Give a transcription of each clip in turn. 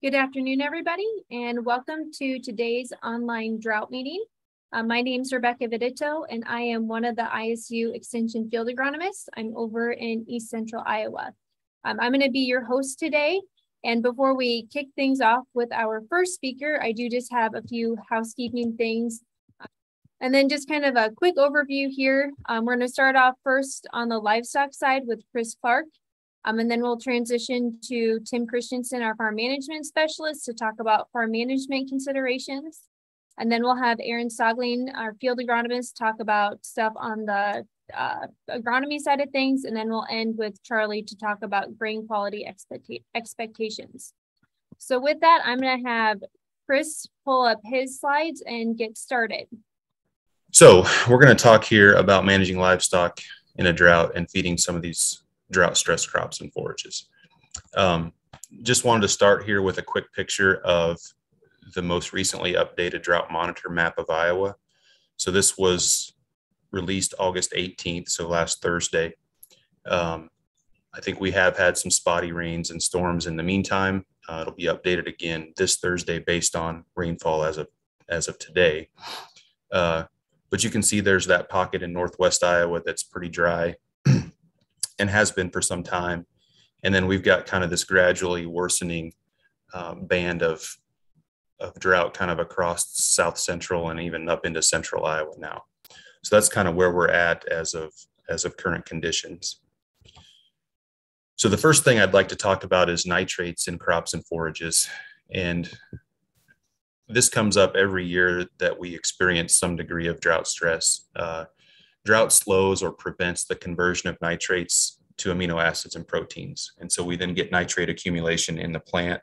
Good afternoon, everybody, and welcome to today's online drought meeting. Uh, my name is Rebecca Vittetoe, and I am one of the ISU Extension Field Agronomists. I'm over in East Central Iowa. Um, I'm going to be your host today. And before we kick things off with our first speaker, I do just have a few housekeeping things. And then just kind of a quick overview here. Um, we're going to start off first on the livestock side with Chris Clark. Um, and then we'll transition to Tim Christensen, our farm management specialist, to talk about farm management considerations. And then we'll have Aaron Saeugling, our field agronomist, talk about stuff on the uh, agronomy side of things. And then we'll end with Charlie to talk about grain quality expect expectations. So with that, I'm going to have Chris pull up his slides and get started. So we're going to talk here about managing livestock in a drought and feeding some of these drought stress crops and forages. Um, just wanted to start here with a quick picture of the most recently updated drought monitor map of Iowa. So this was released August 18th, so last Thursday. Um, I think we have had some spotty rains and storms in the meantime. Uh, it'll be updated again this Thursday based on rainfall as of as of today. Uh, but you can see there's that pocket in northwest Iowa that's pretty dry and has been for some time. And then we've got kind of this gradually worsening um, band of of drought kind of across south central and even up into central Iowa now. So that's kind of where we're at as of as of current conditions. So the first thing I'd like to talk about is nitrates in crops and forages. And this comes up every year that we experience some degree of drought stress. Uh, drought slows or prevents the conversion of nitrates to amino acids and proteins. And so we then get nitrate accumulation in the plant.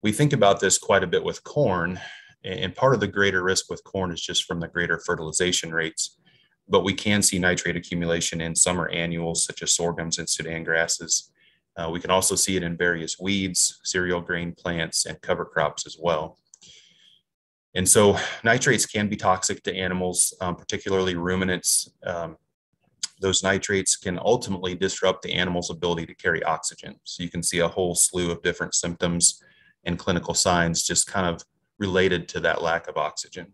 We think about this quite a bit with corn, and part of the greater risk with corn is just from the greater fertilization rates. But we can see nitrate accumulation in summer annuals such as sorghums and Sudan grasses. Uh, we can also see it in various weeds, cereal grain plants, and cover crops as well. And so nitrates can be toxic to animals, um, particularly ruminants. Um, those nitrates can ultimately disrupt the animal's ability to carry oxygen. So you can see a whole slew of different symptoms and clinical signs just kind of related to that lack of oxygen.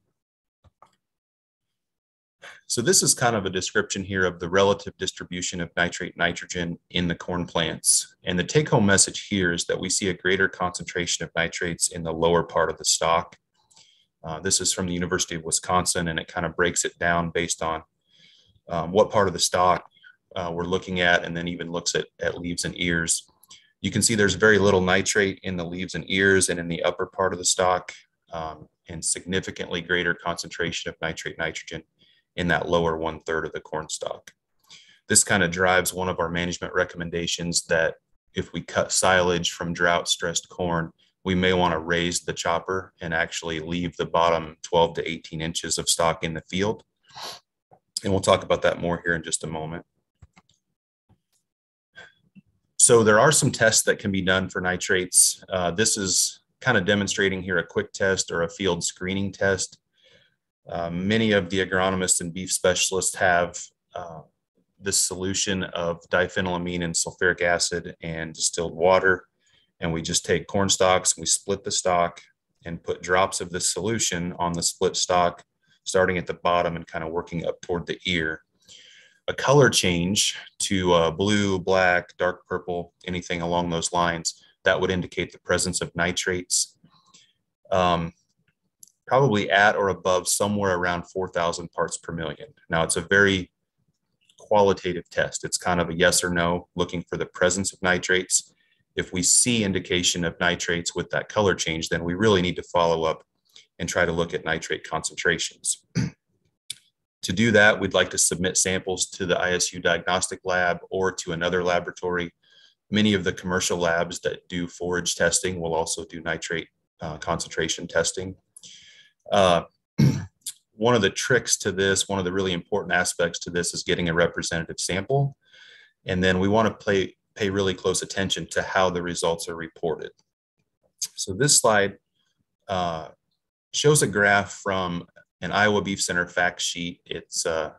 So this is kind of a description here of the relative distribution of nitrate nitrogen in the corn plants. And the take home message here is that we see a greater concentration of nitrates in the lower part of the stalk uh, this is from the University of Wisconsin, and it kind of breaks it down based on um, what part of the stalk uh, we're looking at, and then even looks at, at leaves and ears. You can see there's very little nitrate in the leaves and ears and in the upper part of the stalk, um, and significantly greater concentration of nitrate nitrogen in that lower one third of the corn stalk. This kind of drives one of our management recommendations that if we cut silage from drought stressed corn, we may want to raise the chopper and actually leave the bottom 12 to 18 inches of stalk in the field. And we'll talk about that more here in just a moment. So there are some tests that can be done for nitrates. Uh, this is kind of demonstrating here a quick test or a field screening test. Uh, many of the agronomists and beef specialists have uh, this solution of diphenylamine and sulfuric acid and distilled water and we just take corn stalks we split the stalk and put drops of this solution on the split stalk, starting at the bottom and kind of working up toward the ear. A color change to uh, blue, black, dark purple, anything along those lines, that would indicate the presence of nitrates. Um, probably at or above somewhere around 4,000 parts per million. Now, it's a very qualitative test. It's kind of a yes or no, looking for the presence of nitrates if we see indication of nitrates with that color change, then we really need to follow up and try to look at nitrate concentrations. to do that, we'd like to submit samples to the ISU diagnostic lab or to another laboratory. Many of the commercial labs that do forage testing will also do nitrate uh, concentration testing. Uh, one of the tricks to this, one of the really important aspects to this is getting a representative sample. And then we want to play, pay really close attention to how the results are reported. So this slide uh, shows a graph from an Iowa Beef Center fact sheet. It's uh,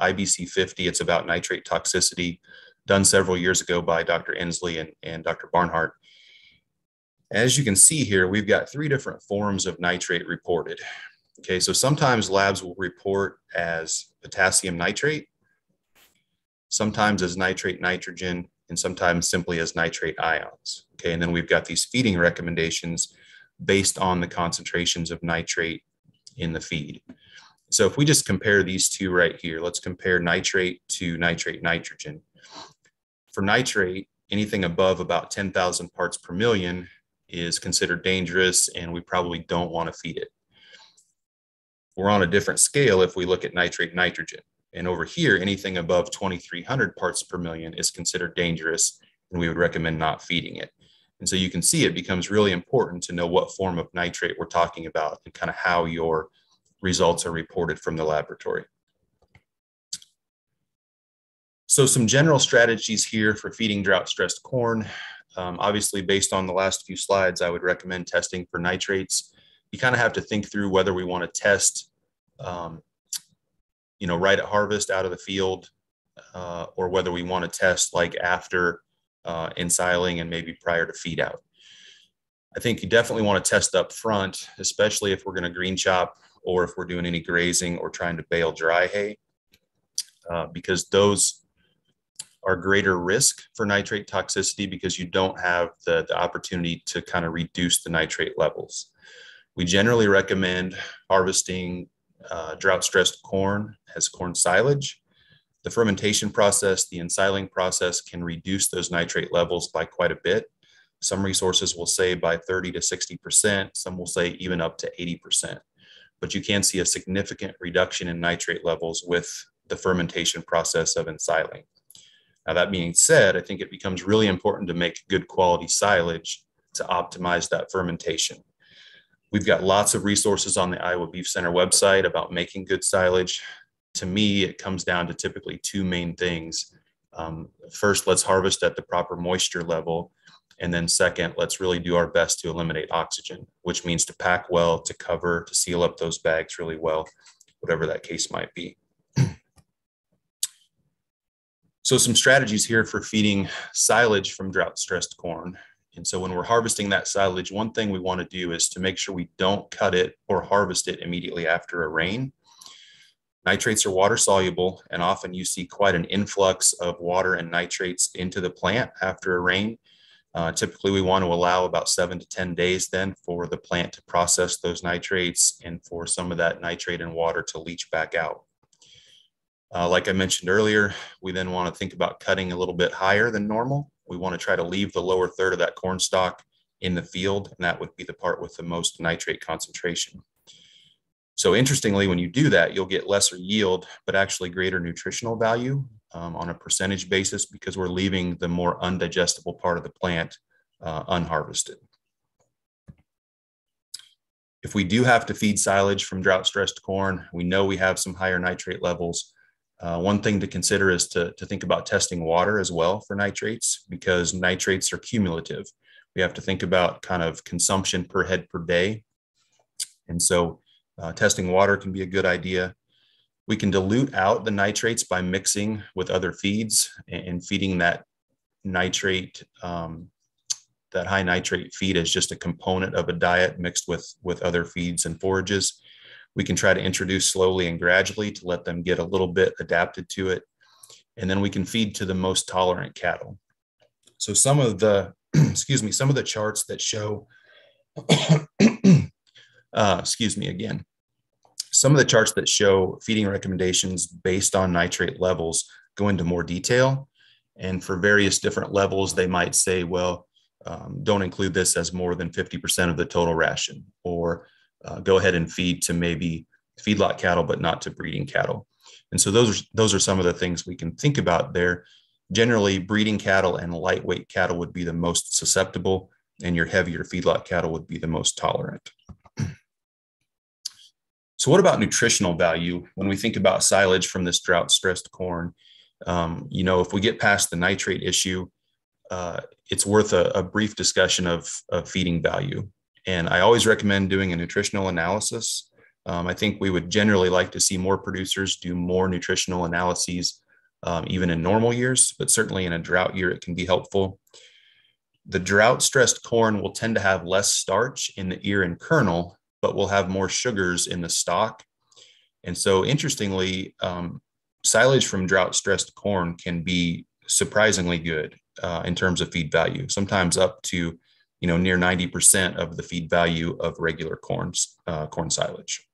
IBC 50. It's about nitrate toxicity, done several years ago by Dr. Ensley and, and Dr. Barnhart. As you can see here, we've got three different forms of nitrate reported. Okay, so sometimes labs will report as potassium nitrate, sometimes as nitrate nitrogen, and sometimes simply as nitrate ions. Okay, and then we've got these feeding recommendations based on the concentrations of nitrate in the feed. So if we just compare these two right here, let's compare nitrate to nitrate nitrogen. For nitrate, anything above about 10,000 parts per million is considered dangerous and we probably don't want to feed it. We're on a different scale if we look at nitrate nitrogen. And over here, anything above 2,300 parts per million is considered dangerous and we would recommend not feeding it. And so you can see it becomes really important to know what form of nitrate we're talking about and kind of how your results are reported from the laboratory. So some general strategies here for feeding drought stressed corn. Um, obviously, based on the last few slides, I would recommend testing for nitrates. You kind of have to think through whether we want to test, um, you know, right at harvest out of the field, uh, or whether we want to test like after uh, ensiling and maybe prior to feed out. I think you definitely want to test up front, especially if we're going to green chop or if we're doing any grazing or trying to bale dry hay, uh, because those are greater risk for nitrate toxicity because you don't have the, the opportunity to kind of reduce the nitrate levels. We generally recommend harvesting uh, drought stressed corn as corn silage. The fermentation process, the ensiling process can reduce those nitrate levels by quite a bit. Some resources will say by 30 to 60%, some will say even up to 80%. But you can see a significant reduction in nitrate levels with the fermentation process of ensiling. Now, that being said, I think it becomes really important to make good quality silage to optimize that fermentation. We've got lots of resources on the Iowa Beef Center website about making good silage. To me, it comes down to typically two main things. Um, first, let's harvest at the proper moisture level. And then second, let's really do our best to eliminate oxygen, which means to pack well, to cover, to seal up those bags really well, whatever that case might be. So some strategies here for feeding silage from drought stressed corn. And so when we're harvesting that silage, one thing we want to do is to make sure we don't cut it or harvest it immediately after a rain. Nitrates are water soluble, and often you see quite an influx of water and nitrates into the plant after a rain. Uh, typically, we want to allow about seven to 10 days then for the plant to process those nitrates and for some of that nitrate and water to leach back out. Uh, like I mentioned earlier, we then want to think about cutting a little bit higher than normal. We want to try to leave the lower third of that corn stalk in the field, and that would be the part with the most nitrate concentration. So interestingly, when you do that, you'll get lesser yield, but actually greater nutritional value um, on a percentage basis because we're leaving the more undigestible part of the plant uh, unharvested. If we do have to feed silage from drought stressed corn, we know we have some higher nitrate levels. Uh, one thing to consider is to, to think about testing water as well for nitrates because nitrates are cumulative. We have to think about kind of consumption per head per day. And so uh, testing water can be a good idea. We can dilute out the nitrates by mixing with other feeds and, feeding that nitrate, um, that high nitrate feed as just a component of a diet mixed with, with other feeds and forages. We can try to introduce slowly and gradually to let them get a little bit adapted to it. And then we can feed to the most tolerant cattle. So some of the, excuse me, some of the charts that show, uh, excuse me again, some of the charts that show feeding recommendations based on nitrate levels go into more detail. And for various different levels, they might say, well, um, don't include this as more than 50% of the total ration, or uh, go ahead and feed to maybe feedlot cattle, but not to breeding cattle. And so those are those are some of the things we can think about there. Generally, breeding cattle and lightweight cattle would be the most susceptible, and your heavier feedlot cattle would be the most tolerant. So, what about nutritional value when we think about silage from this drought stressed corn? Um, you know, if we get past the nitrate issue, uh, it's worth a, a brief discussion of, of feeding value. And I always recommend doing a nutritional analysis. Um, I think we would generally like to see more producers do more nutritional analyses, um, even in normal years, but certainly in a drought year, it can be helpful. the drought stressed corn will tend to have less starch in the ear and kernel, but will have more sugars in the stalk. And so, interestingly, um, silage from drought stressed corn can be surprisingly good uh, in terms of feed value, sometimes up to you know near 90% of the feed value of regular corns, uh, corn silage.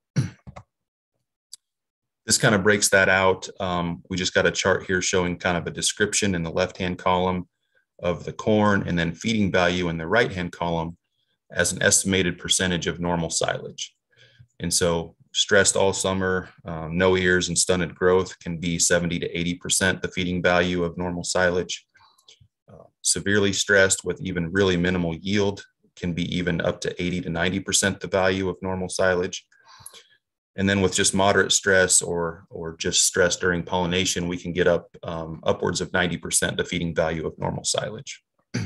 this kind of breaks that out. Um, we just got a chart here showing kind of a description in the left-hand column of the corn and then feeding value in the right-hand column as an estimated percentage of normal silage. And so stressed all summer, um, no ears and stunted growth can be 70 to 80% the feeding value of normal silage. Severely stressed with even really minimal yield can be even up to 80 to 90% the value of normal silage. And then with just moderate stress or, or just stress during pollination, we can get up um, upwards of 90% the feeding value of normal silage.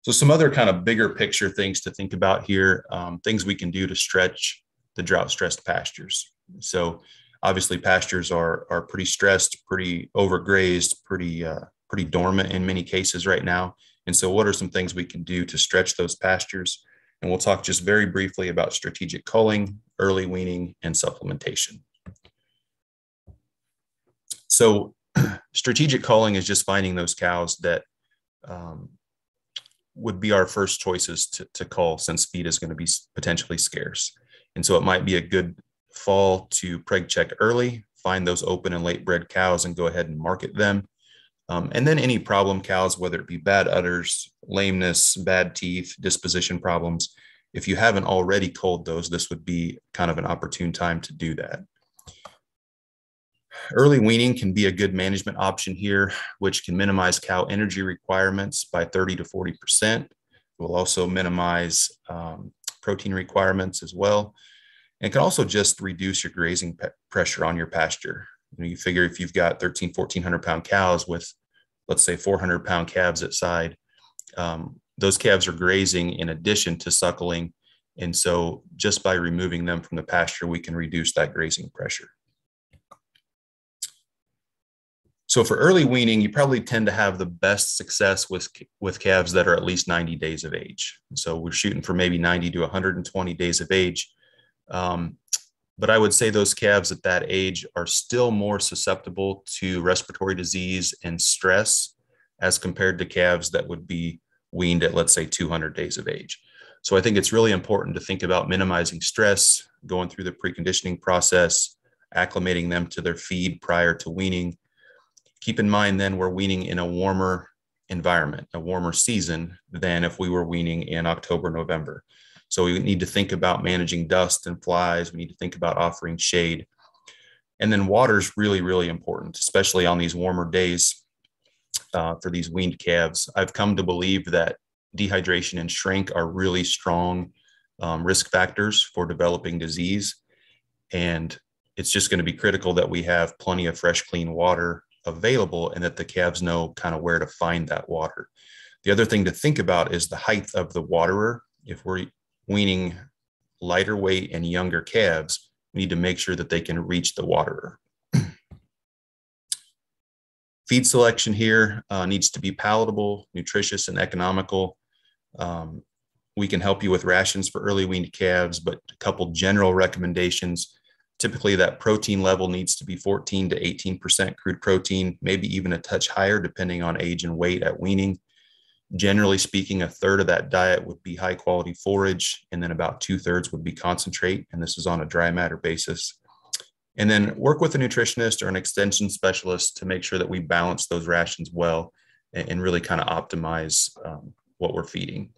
so some other kind of bigger picture things to think about here, um, things we can do to stretch the drought stressed pastures. So obviously pastures are, are pretty stressed, pretty overgrazed, pretty, uh, pretty dormant in many cases right now. And so what are some things we can do to stretch those pastures? And we'll talk just very briefly about strategic culling, early weaning, and supplementation. So strategic culling is just finding those cows that um, would be our first choices to, to cull since feed is going to be potentially scarce. And so it might be a good fall to preg check early, find those open and late bred cows and go ahead and market them. Um, and then any problem cows, whether it be bad udders, lameness, bad teeth, disposition problems, if you haven't already culled those, this would be kind of an opportune time to do that. Early weaning can be a good management option here, which can minimize cow energy requirements by 30 to 40%. It will also minimize um, protein requirements as well. And can also just reduce your grazing pressure on your pasture. You, know, you figure if you've got 13, 1400 pound cows with, let's say 400 pound calves at side, um, those calves are grazing in addition to suckling. And so just by removing them from the pasture, we can reduce that grazing pressure. So for early weaning, you probably tend to have the best success with, with calves that are at least 90 days of age. So we're shooting for maybe 90 to 120 days of age. Um, but I would say those calves at that age are still more susceptible to respiratory disease and stress as compared to calves that would be weaned at, let's say, 200 days of age. So I think it's really important to think about minimizing stress, going through the preconditioning process, acclimating them to their feed prior to weaning. Keep in mind then we're weaning in a warmer environment, a warmer season than if we were weaning in October, November. So we need to think about managing dust and flies. We need to think about offering shade. And then water is really, really important, especially on these warmer days uh, for these weaned calves. I've come to believe that dehydration and shrink are really strong um, risk factors for developing disease. And it's just going to be critical that we have plenty of fresh, clean water available and that the calves know kind of where to find that water. The other thing to think about is the height of the waterer. If we're weaning lighter weight and younger calves, we need to make sure that they can reach the waterer. Feed selection here uh, needs to be palatable, nutritious, and economical. Um, we can help you with rations for early weaned calves, but a couple general recommendations. Typically, that protein level needs to be 14 to 18% crude protein, maybe even a touch higher depending on age and weight at weaning. Generally speaking, a third of that diet would be high quality forage, and then about two thirds would be concentrate. And this is on a dry matter basis. And then work with a nutritionist or an extension specialist to make sure that we balance those rations well and, and really kind of optimize um, what we're feeding.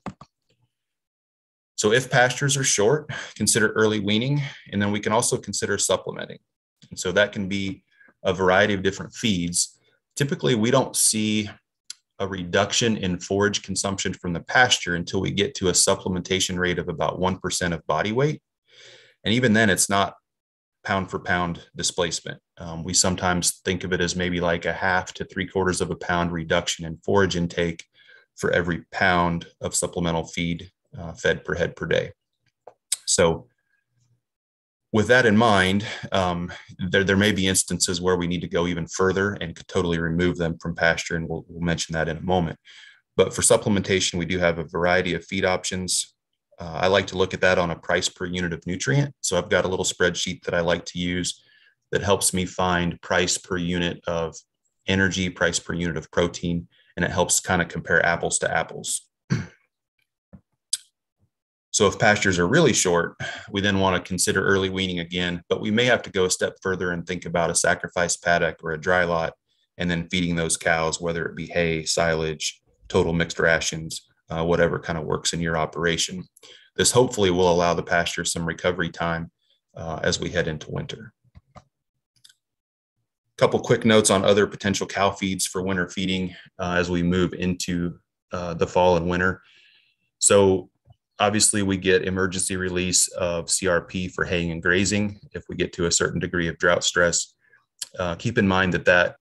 So if pastures are short, consider early weaning, and then we can also consider supplementing. And so that can be a variety of different feeds. Typically, we don't see a reduction in forage consumption from the pasture until we get to a supplementation rate of about 1% of body weight. And even then, it's not pound for pound displacement. Um, we sometimes think of it as maybe like a half to three quarters of a pound reduction in forage intake for every pound of supplemental feed uh, fed per head per day. So with that in mind, um, there, there may be instances where we need to go even further and could totally remove them from pasture, and we'll, we'll mention that in a moment. But for supplementation, we do have a variety of feed options. Uh, I like to look at that on a price per unit of nutrient. So I've got a little spreadsheet that I like to use that helps me find price per unit of energy, price per unit of protein, and it helps kind of compare apples to apples. So if pastures are really short, we then want to consider early weaning again, but we may have to go a step further and think about a sacrifice paddock or a dry lot, and then feeding those cows, whether it be hay, silage, total mixed rations, uh, whatever kind of works in your operation. This hopefully will allow the pasture some recovery time uh, as we head into winter. Couple quick notes on other potential cow feeds for winter feeding uh, as we move into uh, the fall and winter. So obviously we get emergency release of CRP for haying and grazing if we get to a certain degree of drought stress. Uh, keep in mind that that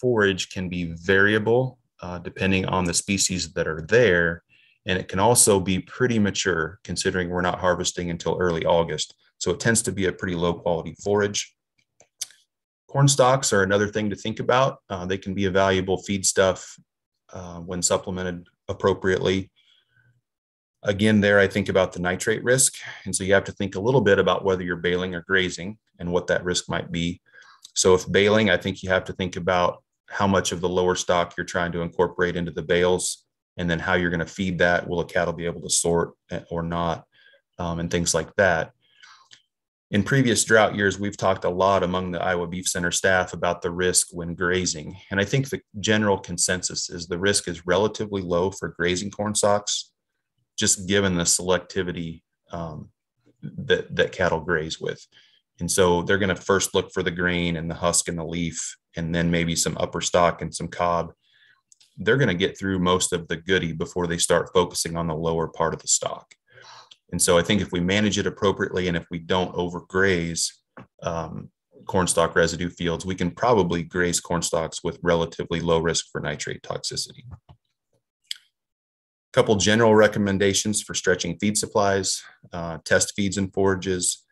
forage can be variable uh, depending on the species that are there. And it can also be pretty mature considering we're not harvesting until early August. So it tends to be a pretty low quality forage. Corn stalks are another thing to think about. Uh, they can be a valuable feedstuff uh, when supplemented appropriately again there i think about the nitrate risk and so you have to think a little bit about whether you're baling or grazing and what that risk might be. So if baling i think you have to think about how much of the lower stalk you're trying to incorporate into the bales and then how you're going to feed that. Will a cattle be able to sort eh, or not? Um, and things like that. In previous drought years we've talked a lot among the iowa beef center staff about the risk when grazing and i think the general consensus is the risk is relatively low for grazing corn stalks just given the selectivity um, that that cattle graze with. And so they're going to first look for the grain and the husk and the leaf, and then maybe some upper stalk and some cob. They're going to get through most of the goody before they start focusing on the lower part of the stalk. And so I think if we manage it appropriately and if we don't overgraze um, corn stalk residue fields, we can probably graze corn stalks with relatively low risk for nitrate toxicity couple general recommendations for stretching feed supplies, uh, test feeds and forages,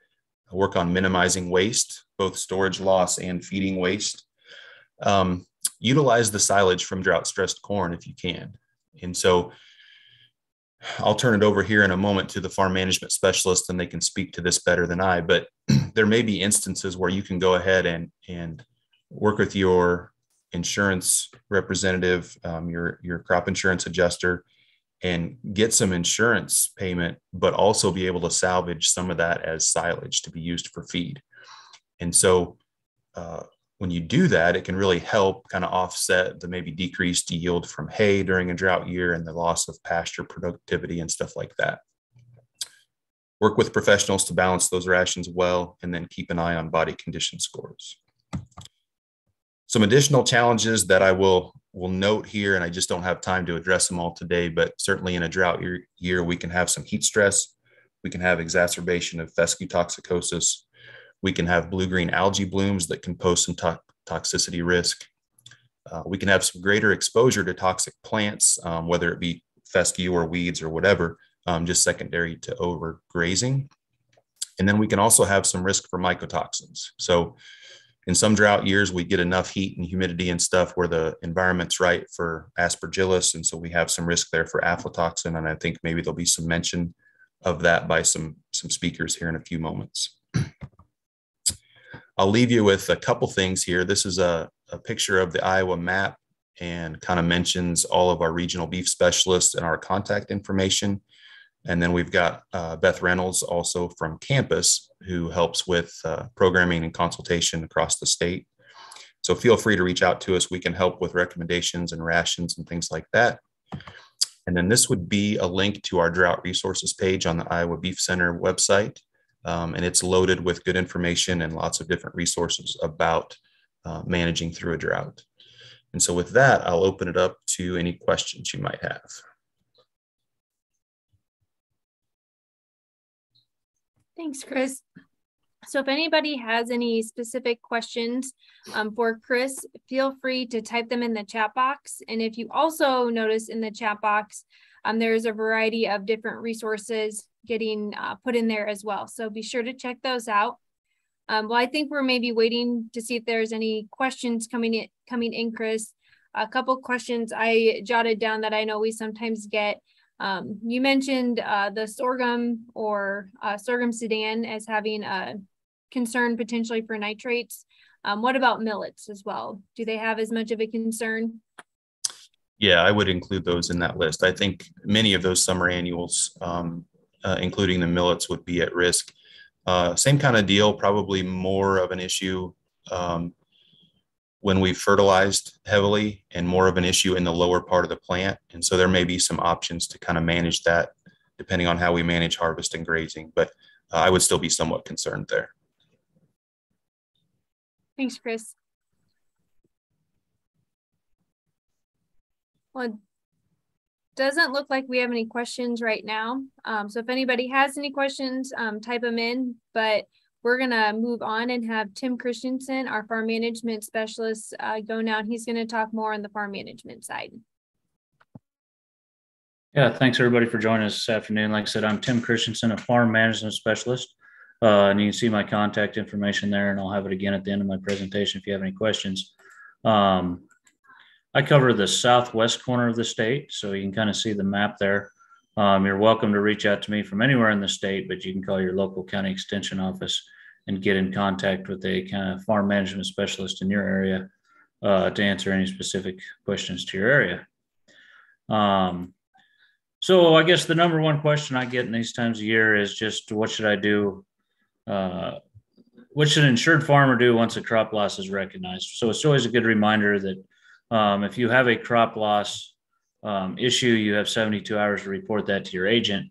work on minimizing waste, both storage loss and feeding waste. Um, utilize the silage from drought stressed corn if you can. And so I'll turn it over here in a moment to the farm management specialist and they can speak to this better than I, but there may be instances where you can go ahead and, and work with your insurance representative, um, your, your crop insurance adjuster, and get some insurance payment, but also be able to salvage some of that as silage to be used for feed. And so uh, when you do that, it can really help kind of offset the maybe decreased yield from hay during a drought year and the loss of pasture productivity and stuff like that. Work with professionals to balance those rations well, and then keep an eye on body condition scores. Some additional challenges that I will will note here, and I just don't have time to address them all today, but certainly in a drought year, year we can have some heat stress. We can have exacerbation of fescue toxicosis. We can have blue-green algae blooms that can pose some to toxicity risk. Uh, we can have some greater exposure to toxic plants, um, whether it be fescue or weeds or whatever, um, just secondary to overgrazing. And then we can also have some risk for mycotoxins. So in some drought years, we get enough heat and humidity and stuff where the environment's right for aspergillus. And so we have some risk there for aflatoxin. And I think maybe there'll be some mention of that by some, some speakers here in a few moments. I'll leave you with a couple things here. This is a, a picture of the Iowa map and kind of mentions all of our regional beef specialists and our contact information. And then we've got uh, Beth Reynolds also from campus who helps with uh, programming and consultation across the state. So feel free to reach out to us. We can help with recommendations and rations and things like that. And then this would be a link to our drought resources page on the Iowa Beef Center website. Um, and it's loaded with good information and lots of different resources about uh, managing through a drought. And so with that, I'll open it up to any questions you might have. Thanks, Chris. So if anybody has any specific questions um, for Chris, feel free to type them in the chat box. And if you also notice in the chat box, um, there's a variety of different resources getting uh, put in there as well. So be sure to check those out. Um, well, I think we're maybe waiting to see if there's any questions coming in, coming in, Chris. A couple questions I jotted down that I know we sometimes get. Um, you mentioned uh, the sorghum or uh, sorghum sudan as having a concern potentially for nitrates. Um, what about millets as well? Do they have as much of a concern? Yeah, I would include those in that list. I think many of those summer annuals, um, uh, including the millets, would be at risk. Uh, same kind of deal, probably more of an issue um, when we've fertilized heavily and more of an issue in the lower part of the plant. And so there may be some options to kind of manage that depending on how we manage harvest and grazing. But uh, I would still be somewhat concerned there. Thanks, Chris. Well, doesn't look like we have any questions right now. Um, so if anybody has any questions, um, type them in. But we're going to move on and have Tim Christensen, our farm management specialist, uh, go now. He's going to talk more on the farm management side. Yeah, thanks everybody for joining us this afternoon. Like I said, I'm Tim Christensen, a farm management specialist. Uh, and you can see my contact information there, and I'll have it again at the end of my presentation if you have any questions. Um, I cover the southwest corner of the state, so you can kind of see the map there. Um, you're welcome to reach out to me from anywhere in the state, but you can call your local county extension office and get in contact with a kind of farm management specialist in your area uh, to answer any specific questions to your area. Um, so I guess the number one question I get in these times of year is just what should I do uh, what should an insured farmer do once a crop loss is recognized? So it's always a good reminder that um, if you have a crop loss um, issue, you have 72 hours to report that to your agent.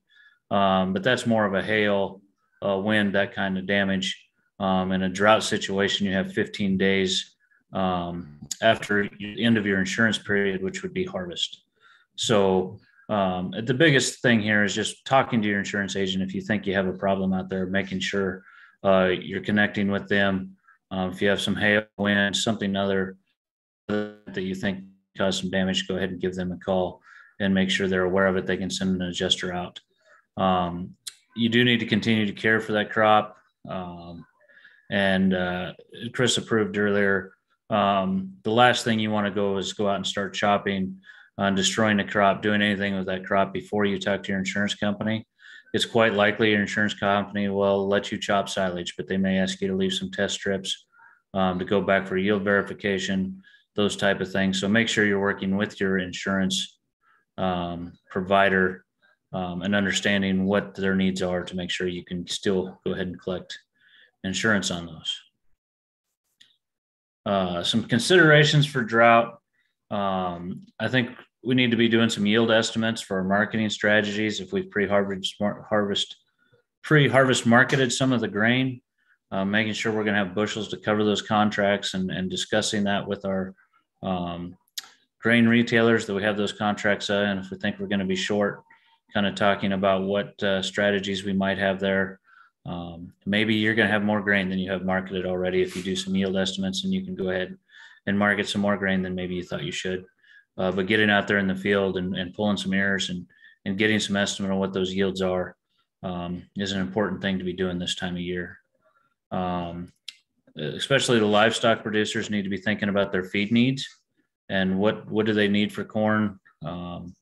Um, but that's more of a hail, uh, wind, that kind of damage. Um, in a drought situation, you have 15 days um, after the end of your insurance period, which would be harvest. So um, the biggest thing here is just talking to your insurance agent if you think you have a problem out there, making sure uh, you're connecting with them. Um, if you have some hail, wind, something other that you think caused some damage, go ahead and give them a call and make sure they're aware of it. They can send an adjuster out. Um, you do need to continue to care for that crop. Um, and uh, Chris approved earlier. Um, the last thing you want to go is go out and start chopping on destroying the crop, doing anything with that crop before you talk to your insurance company. It's quite likely your insurance company will let you chop silage, but they may ask you to leave some test strips um, to go back for yield verification, those type of things. So make sure you're working with your insurance um, provider um, and understanding what their needs are to make sure you can still go ahead and collect insurance on those. Uh, some considerations for drought. Um, I think we need to be doing some yield estimates for our marketing strategies if we've pre-harvest harvest pre-harvest marketed some of the grain uh, making sure we're going to have bushels to cover those contracts and, and discussing that with our um, grain retailers that we have those contracts uh, and if we think we're going to be short kind of talking about what uh, strategies we might have there. Um, maybe you're going to have more grain than you have marketed already if you do some yield estimates and you can go ahead and market some more grain than maybe you thought you should. Uh, but getting out there in the field and, and pulling some ears and, and getting some estimate on what those yields are um, is an important thing to be doing this time of year. Um, especially the livestock producers need to be thinking about their feed needs and what, what do they need for corn? Um,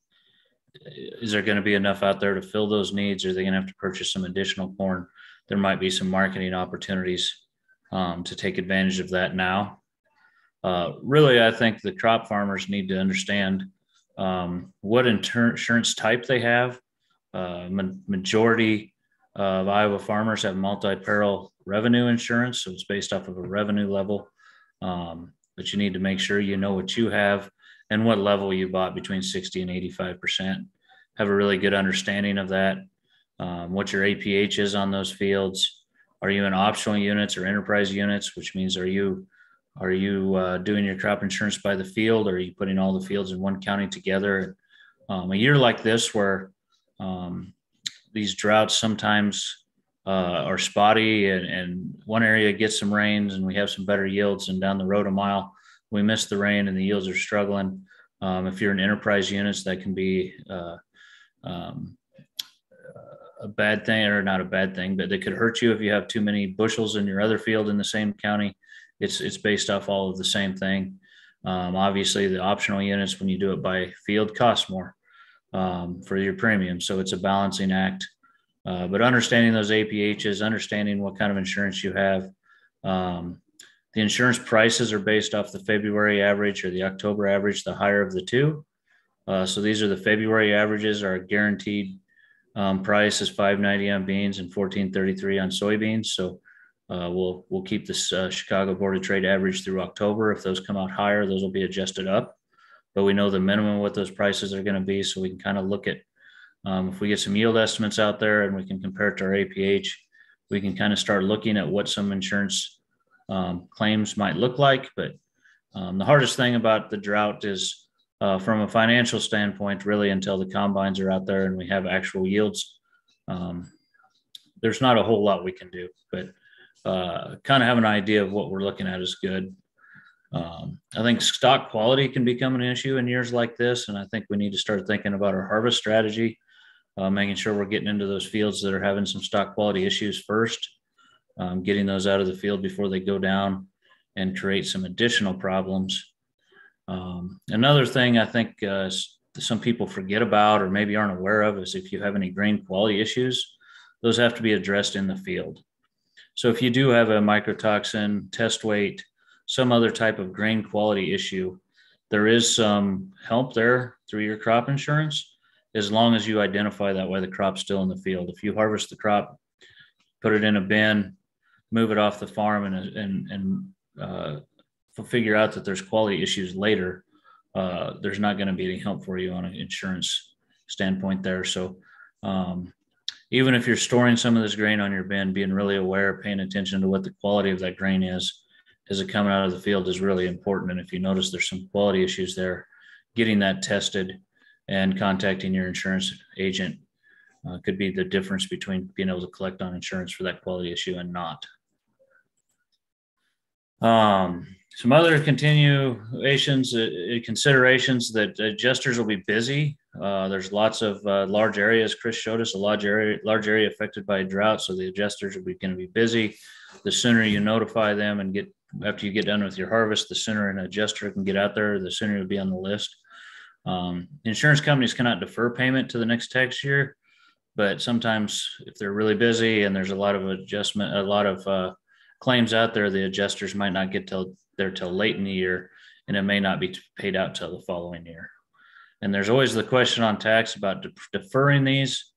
is there going to be enough out there to fill those needs? Are they going to have to purchase some additional corn? There might be some marketing opportunities um, to take advantage of that now uh, really, I think the crop farmers need to understand um, what insurance type they have. Uh, ma- majority of Iowa farmers have multi-peril revenue insurance, so it's based off of a revenue level. Um, but you need to make sure you know what you have and what level you bought between 60 and 85 percent. Have a really good understanding of that. Um, what your APH is on those fields. Are you in optional units or enterprise units, which means are you are you uh, doing your crop insurance by the field, or are you putting all the fields in one county together? Um, a year like this, where um, these droughts sometimes uh, are spotty, and, and, one area gets some rains, and we have some better yields, and down the road a mile we miss the rain, and the yields are struggling. Um, if you're in enterprise units, that can be uh, um, a bad thing or not a bad thing, but they could hurt you if you have too many bushels in your other field in the same county. It's it's based off all of the same thing. Um, obviously, the optional units when you do it by field cost more um, for your premium, so it's a balancing act. Uh, but understanding those APHs, understanding what kind of insurance you have. Um, the insurance prices are based off the February average or the October average, the higher of the two. Uh, so these are the February averages. Our guaranteed um, price is 590 on beans and 1433 on soybeans. So uh, we'll we'll keep this uh, Chicago Board of Trade average through October. If those come out higher, those will be adjusted up. But we know the minimum what those prices are going to be, so we can kind of look at um, if we get some yield estimates out there and we can compare it to our APH, we can kind of start looking at what some insurance um, claims might look like. But um, the hardest thing about the drought is uh, from a financial standpoint, really until the combines are out there and we have actual yields. Um, there's not a whole lot we can do, but uh, kind of have an idea of what we're looking at is good. Um, I think stalk quality can become an issue in years like this, and I think we need to start thinking about our harvest strategy, uh, making sure we're getting into those fields that are having some stalk quality issues first, um, getting those out of the field before they go down and create some additional problems um, another thing I think uh, some people forget about or maybe aren't aware of is if you have any grain quality issues, those have to be addressed in the field. So if you do have a mycotoxin, test weight, some other type of grain quality issue, there is some help there through your crop insurance as long as you identify that while the crop's still in the field. If you harvest the crop, put it in a bin, move it off the farm and, and, and uh, figure out that there's quality issues later, uh, there's not going to be any help for you on an insurance standpoint there. So um, even if you're storing some of this grain on your bin, being really aware, paying attention to what the quality of that grain is as it coming out of the field is really important. And if you notice there's some quality issues there, getting that tested and contacting your insurance agent uh, could be the difference between being able to collect on insurance for that quality issue and not. Um, some other continuations, uh, uh, considerations that adjusters will be busy. Uh, there's lots of uh, large areas. Chris showed us a large area, large area affected by drought, so the adjusters will be going to be busy. The sooner you notify them and get after you get done with your harvest, the sooner an adjuster can get out there, the sooner you'll be on the list. Um, insurance companies cannot defer payment to the next tax year, but sometimes if they're really busy and there's a lot of adjustment, a lot of uh, claims out there, the adjusters might not get till there till late in the year, and it may not be paid out till the following year. And there's always the question on tax about de- deferring these.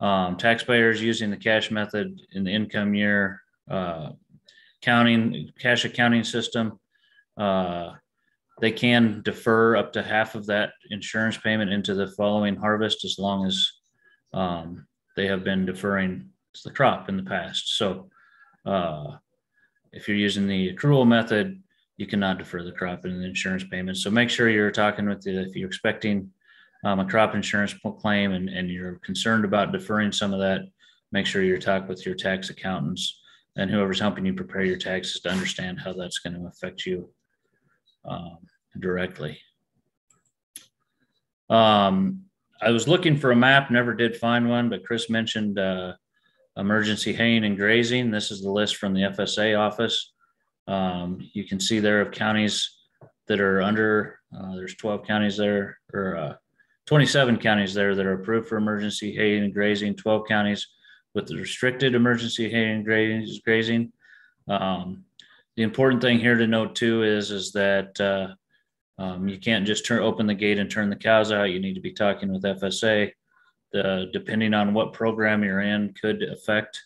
Um, taxpayers using the cash method in the income year uh, counting cash accounting system, uh, they can defer up to half of that insurance payment into the following harvest as long as um, they have been deferring the crop in the past. So uh, if you're using the accrual method, you cannot defer the crop and the insurance payment. So make sure you're talking with the, if you're expecting um, a crop insurance claim and, and you're concerned about deferring some of that, make sure you're talking with your tax accountants and whoever's helping you prepare your taxes to understand how that's going to affect you um, directly. Um, I was looking for a map, never did find one, but Chris mentioned uh, emergency haying and grazing. This is the list from the FSA office. Um, you can see there of counties that are under, uh, there's 12 counties there, or uh, 27 counties there that are approved for emergency hay and grazing, 12 counties with the restricted emergency hay and grazing. Um, the important thing here to note too is, is that uh, um, you can't just turn open the gate and turn the cows out. You need to be talking with FSA. The, depending on what program you're in could affect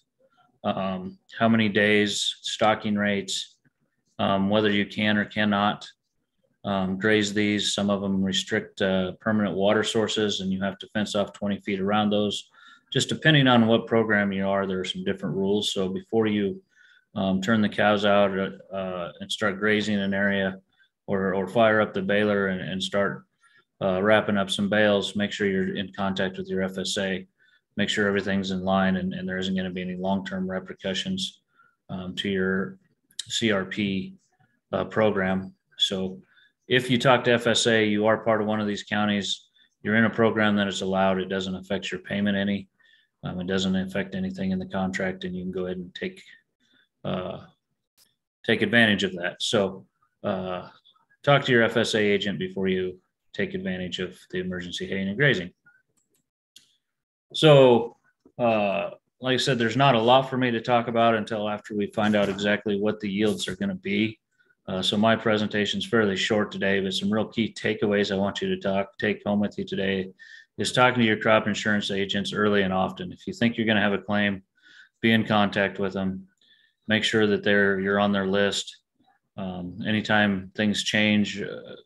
um, how many days, stocking rates, um, whether you can or cannot um, graze these. Some of them restrict uh, permanent water sources, and you have to fence off 20 feet around those. Just depending on what program you are, there are some different rules. So before you um, turn the cows out uh, and start grazing an area, or, or fire up the baler and, and start uh, wrapping up some bales, make sure you're in contact with your FSA. Make sure everything's in line and, and there isn't going to be any long-term repercussions um, to your CRP uh, program. So if you talk to FSA, you are part of one of these counties, you're in a program that is allowed, it doesn't affect your payment any. Um, it doesn't affect anything in the contract, and you can go ahead and take uh, take advantage of that. So, uh, talk to your FSA agent before you take advantage of the emergency haying and grazing. So, uh, like I said, there's not a lot for me to talk about until after we find out exactly what the yields are going to be. Uh, so my presentation is fairly short today, but some real key takeaways I want you to talk take home with you today is talking to your crop insurance agents early and often. If you think you're going to have a claim, be in contact with them. Make sure that they're you're on their list. Um, anytime things change, uh,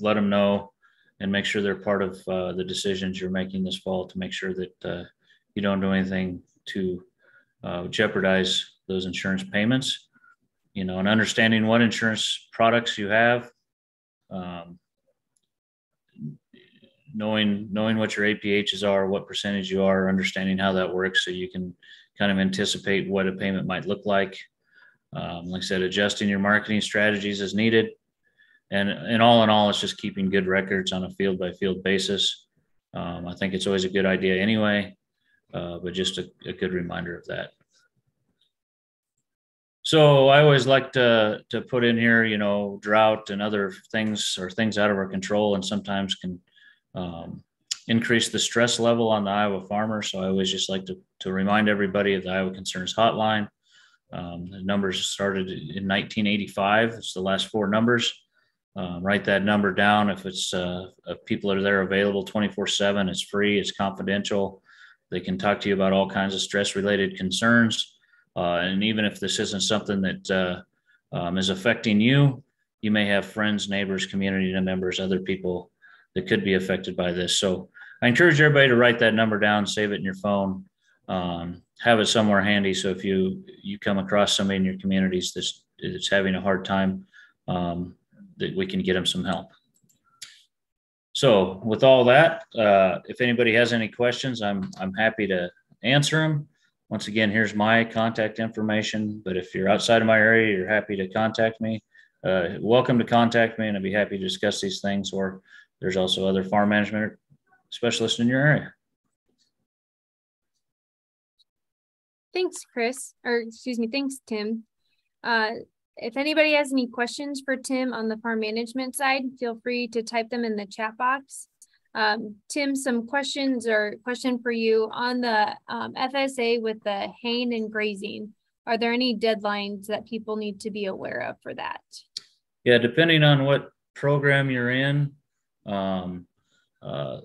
let them know and make sure they're part of uh, the decisions you're making this fall to make sure that uh, you don't do anything to uh, jeopardize those insurance payments. You know, and understanding what insurance products you have, um, knowing knowing what your APHs are, what percentage you are, understanding how that works, so you can kind of anticipate what a payment might look like. Um, like I said, adjusting your marketing strategies as needed and and all in all, it's just keeping good records on a field by field basis. Um, I think it's always a good idea anyway, uh, but just a, a, good reminder of that. So I always like to to put in here, you know, drought and other things or things out of our control, and sometimes can um, increase the stress level on the Iowa farmer. So I always just like to to remind everybody of the Iowa Concerns Hotline. Um, the numbers started in 1985. It's the last four numbers um, write that number down. If it's uh, if people are there available 24 seven, it's free, it's confidential. They can talk to you about all kinds of stress related concerns. Uh, and even if this isn't something that uh, um, is affecting you, you may have friends, neighbors, community members, other people that could be affected by this. So I encourage everybody to write that number down, save it in your phone, um, have it somewhere handy. So if you you come across somebody in your communities that's, that's having a hard time, um, that we can get them some help. So with all that, uh, if anybody has any questions, I'm, I'm happy to answer them. Once again, here's my contact information, but if you're outside of my area, you're happy to contact me. Uh, welcome to contact me and I'd be happy to discuss these things or there's also other farm management specialists in your area. Thanks, Chris, or excuse me, thanks, Tim. Uh, if anybody has any questions for Tim on the farm management side, feel free to type them in the chat box. Um, Tim, some questions or question for you on the um, FSA with the haying and grazing. Are there any deadlines that people need to be aware of for that? Yeah, depending on what program you're in, um, uh,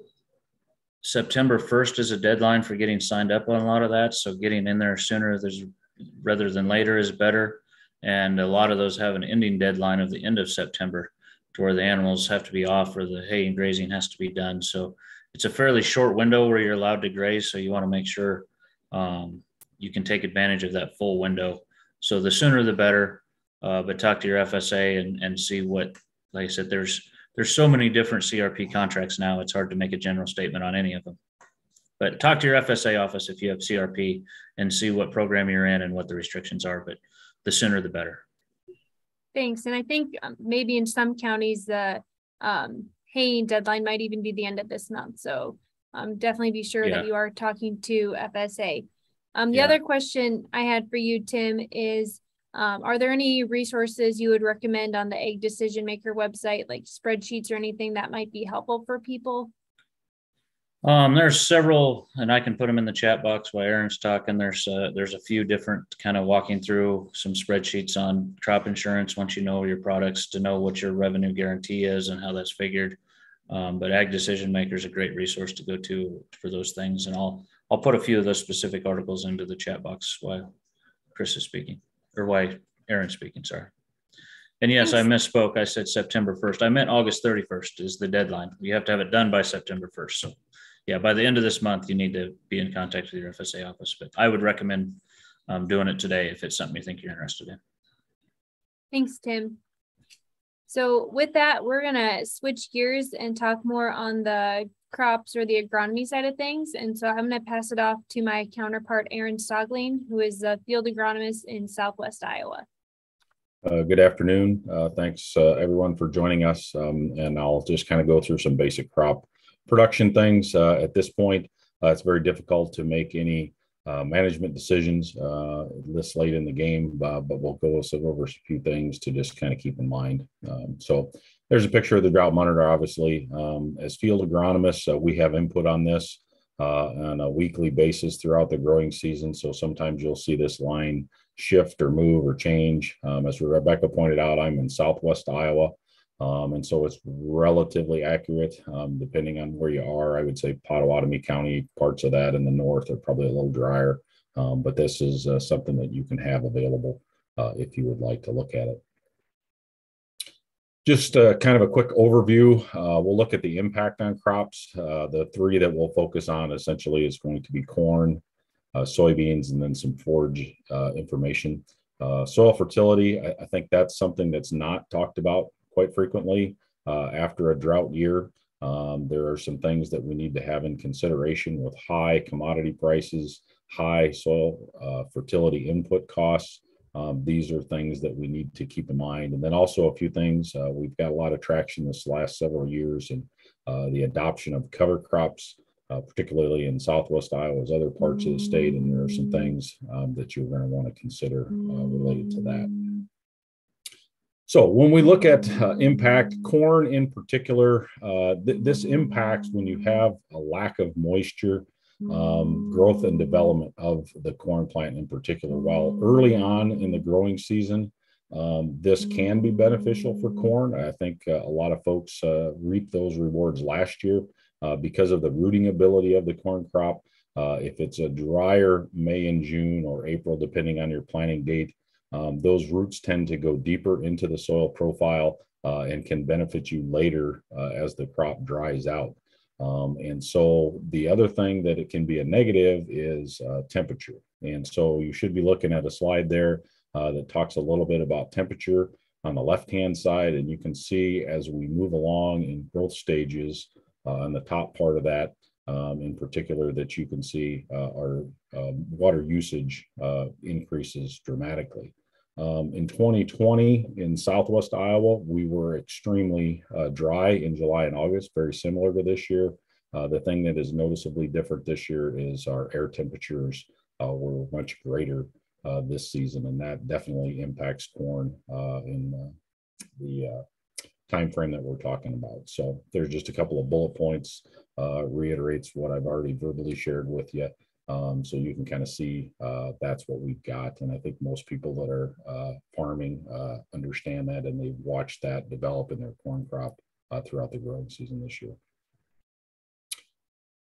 September 1st is a deadline for getting signed up on a lot of that. So getting in there sooner rather than later is better and a lot of those have an ending deadline of the end of September to where the animals have to be off or the hay and grazing has to be done. So it's a fairly short window where you're allowed to graze. So you want to make sure um, you can take advantage of that full window. So the sooner the better. Uh, but talk to your FSA and, and see what, like I said, there's there's so many different CRP contracts now. It's hard to make a general statement on any of them. But talk to your FSA office if you have CRP and see what program you're in and what the restrictions are. But the sooner the better. Thanks. And I think um, maybe in some counties, the um, haying deadline might even be the end of this month. So um, definitely be sure yeah. that you are talking to FSA. Um, the yeah. other question I had for you, Tim, is um, are there any resources you would recommend on the Ag Decision Maker website, like spreadsheets or anything that might be helpful for people? Um, there's several, and I can put them in the chat box while Aaron's talking. There's uh, there's a few different kind of walking through some spreadsheets on crop insurance once you know your products to know what your revenue guarantee is and how that's figured. Um, but Ag Decision Maker is a great resource to go to for those things, and I'll I'll put a few of those specific articles into the chat box while Chris is speaking or why Aaron's speaking. Sorry. And yes, I misspoke. I said September 1st. I meant August 31st is the deadline. You have to have it done by September 1st. So yeah, by the end of this month, you need to be in contact with your FSA office. But I would recommend um, doing it today if it's something you think you're interested in. Thanks, Tim. So with that, we're going to switch gears and talk more on the crops or the agronomy side of things. And so I'm going to pass it off to my counterpart, Aaron Saeugling, who is the field agronomist in Southwest Iowa. Uh, good afternoon. Uh, thanks uh, everyone for joining us. Um, and I'll just kind of go through some basic crop production things uh, at this point. Uh, it's very difficult to make any uh, management decisions this late in the game, but we'll go over a few things to just kind of keep in mind. Um, so there's a picture of the drought monitor, obviously. Um, as field agronomists, uh, we have input on this uh, on a weekly basis throughout the growing season. So sometimes you'll see this line shift or move or change. Um, as Rebecca pointed out, I'm in Southwest Iowa. Um, and so it's relatively accurate, um, depending on where you are. I would say Pottawattamie County, parts of that in the north are probably a little drier, um, but this is uh, something that you can have available uh, if you would like to look at it. Just uh, kind of a quick overview. Uh, we'll look at the impact on crops. Uh, the three that we'll focus on essentially is going to be corn, uh, soybeans, and then some forage information. soil fertility, I, I think that's something that's not talked about quite frequently uh, after a drought year. Um, there are some things that we need to have in consideration with high commodity prices, high soil uh, fertility input costs. Um, these are things that we need to keep in mind. And then also a few things, uh, we've got a lot of traction this last several years in uh, the adoption of cover crops, uh, particularly in Southwest Iowa's other parts of the state. And there are some things um, that you're going to want to consider uh, related to that. So when we look at uh, impact, corn in particular, uh, th this impacts when you have a lack of moisture, um, growth and development of the corn plant in particular. While early on in the growing season, um, this can be beneficial for corn. I think uh, a lot of folks uh, reap those rewards last year uh, because of the rooting ability of the corn crop. Uh, if it's a drier May and June or April, depending on your planting date, um, those roots tend to go deeper into the soil profile uh, and can benefit you later uh, as the crop dries out. Um, and so the other thing that it can be a negative is uh, temperature. And so you should be looking at a slide there uh, that talks a little bit about temperature on the left-hand side. And you can see as we move along in growth stages uh, on the top part of that, um, in particular that you can see uh, our um, water usage increases dramatically. Um, in 2020 in Southwest Iowa, we were extremely uh, dry in July and August, very similar to this year. Uh, the thing that is noticeably different this year is our air temperatures uh, were much greater uh, this season, and that definitely impacts corn uh, in uh, the time frame that we're talking about. So there's just a couple of bullet points, reiterates what I've already verbally shared with you. Um, so you can kind of see uh, that's what we've got. And I think most people that are uh, farming uh, understand that and they've watched that develop in their corn crop uh, throughout the growing season this year.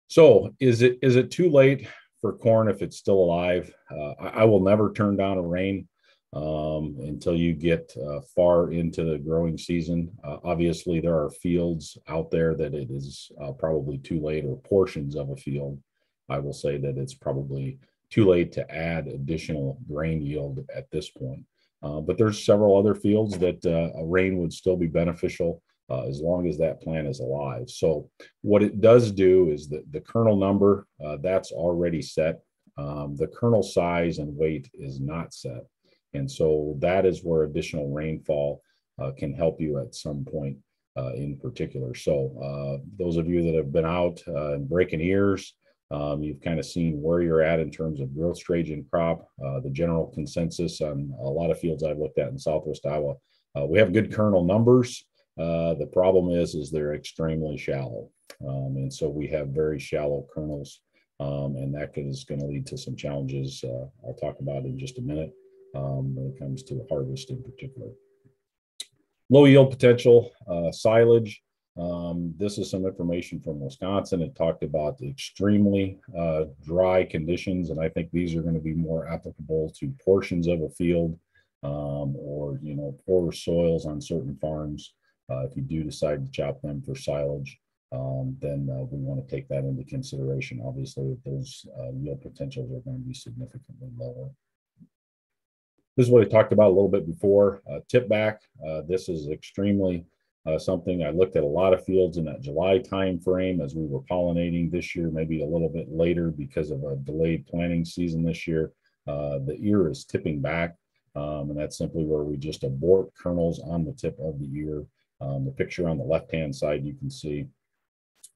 So is it is it too late for corn if it's still alive? Uh, I, I, will never turn down a rain um, until you get uh, far into the growing season. obviously, there are fields out there that it is probably too late or portions of a field I will say that it's probably too late to add additional grain yield at this point. Uh, but there's several other fields that uh, rain would still be beneficial uh, as long as that plant is alive. So what it does do is that the kernel number uh, that's already set. Um, the kernel size and weight is not set. And so that is where additional rainfall uh, can help you at some point uh, in particular. So those of you that have been out and breaking ears, um, you've kind of seen where you're at in terms of growth stage and crop. Uh, the general consensus on a lot of fields I've looked at in Southwest Iowa, uh, we have good kernel numbers. Uh, the problem is, is they're extremely shallow, um, and so we have very shallow kernels, um, and that is going to lead to some challenges. Uh, I'll talk about in just a minute um, when it comes to harvest in particular. Low yield potential, uh, silage. Um, this is some information from Wisconsin. It talked about the extremely uh, dry conditions, and I think these are going to be more applicable to portions of a field um, or you know poor soils on certain farms. Uh, if you do decide to chop them for silage, um, then uh, we want to take that into consideration. Obviously, those uh, yield potentials are going to be significantly lower. This is what I talked about a little bit before. Uh, tip back. Uh, this is extremely uh, something I looked at a lot of fields in that July time frame as we were pollinating this year, maybe a little bit later because of a delayed planting season this year. Uh, the ear is tipping back, um, and that's simply where we just abort kernels on the tip of the ear. Um, the picture on the left-hand side you can see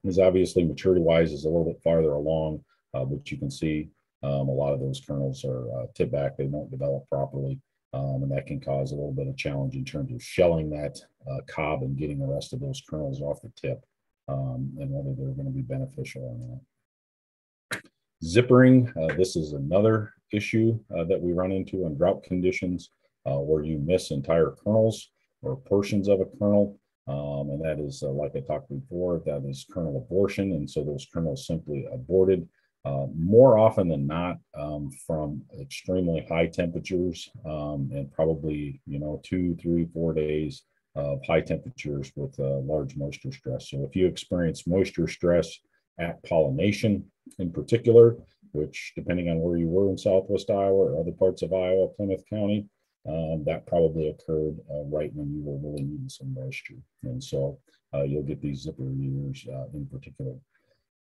is obviously maturity-wise is a little bit farther along, uh, but you can see um, a lot of those kernels are uh, tip back, they won't develop properly. Um, and that can cause a little bit of challenge in terms of shelling that uh, cob and getting the rest of those kernels off the tip um, and whether they're going to be beneficial or not. Zippering, uh, this is another issue uh, that we run into in drought conditions uh, where you miss entire kernels or portions of a kernel. Um, and that is, uh, like I talked before, that is kernel abortion. And so those kernels simply aborted. Uh, more often than not um, from extremely high temperatures um, and probably you know two three four days of high temperatures with uh, large moisture stress. So if you experience moisture stress at pollination in particular which depending on where you were in southwest iowa or other parts of iowa plymouth county um, that probably occurred uh, right when you were really needing some moisture. And so uh, you'll get these zipper ears uh, in particular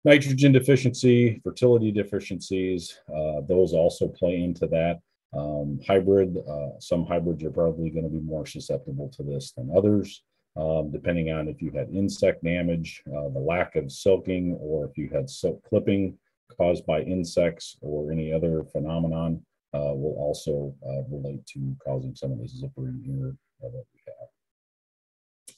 nitrogen deficiency, fertility deficiencies, uh, those also play into that. Um, hybrid, uh, some hybrids are probably going to be more susceptible to this than others, um, depending on if you had insect damage, uh, the lack of silking, or if you had silk clipping caused by insects or any other phenomenon uh, will also uh, relate to causing some of this zippering here that we have.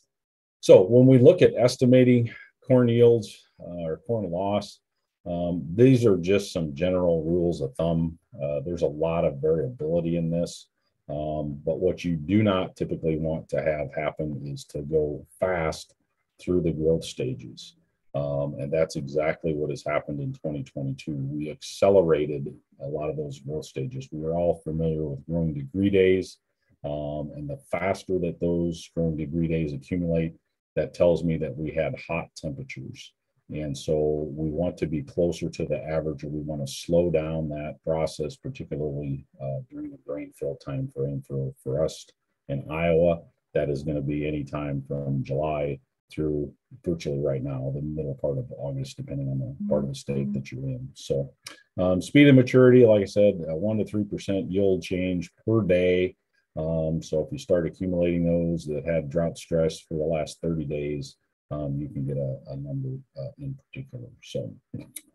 So when we look at estimating corn yields uh, or corn loss. Um, these are just some general rules of thumb. Uh, there's a lot of variability in this. Um, but what you do not typically want to have happen is to go fast through the growth stages. Um, and that's exactly what has happened in 2022. We accelerated a lot of those growth stages. We are all familiar with growing degree days. Um, and the faster that those growing degree days accumulate, that tells me that we had hot temperatures. And so we want to be closer to the average, or we want to slow down that process, particularly uh, during the grain fill time frame for, for us in Iowa. That is going to be any time from July through virtually right now, the middle part of August, depending on the part of the state mm-hmm. that you're in. So, um, speed and maturity, like I said, one to three percent yield change per day um, so if you start accumulating those that have drought stress for the last 30 days, um, you can get a, a number uh, in particular. So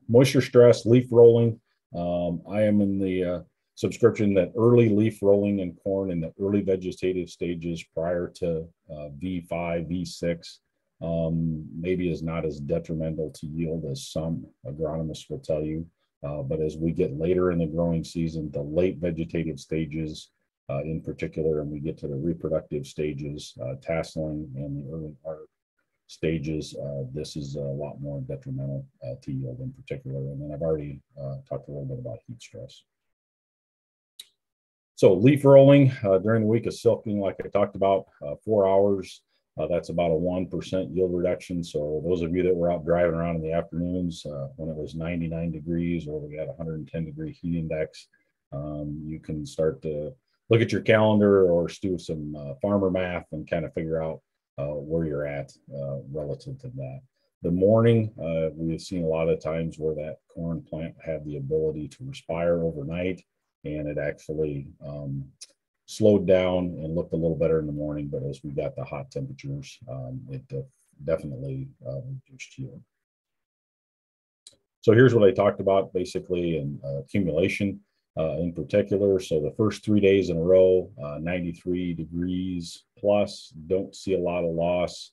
moisture stress, leaf rolling. Um, I am in the uh, subscription that early leaf rolling in corn in the early vegetative stages prior to uh, V5, V6 um, maybe is not as detrimental to yield as some agronomists will tell you. Uh, but as we get later in the growing season, the late vegetative stages, uh, in particular, and we get to the reproductive stages, uh, tasseling and the early R stages, uh, this is a lot more detrimental uh, to yield in particular. And then I've already uh, talked a little bit about heat stress. So leaf rolling uh, during the week of silking, like I talked about, four hours. that's about a 1% yield reduction. So those of you that were out driving around in the afternoons when it was 99 degrees or we had 110 degree heat index, um, you can start to look at your calendar or do some uh, farmer math and kind of figure out uh, where you're at uh, relative to that. The morning, uh, we have seen a lot of times where that corn plant had the ability to respire overnight and it actually um, slowed down and looked a little better in the morning. But as we got the hot temperatures, um, it def definitely uh, reduced yield. So here's what I talked about basically in uh, accumulation uh, in particular. So the first three days in a row, uh, 93 degrees plus, don't see a lot of loss,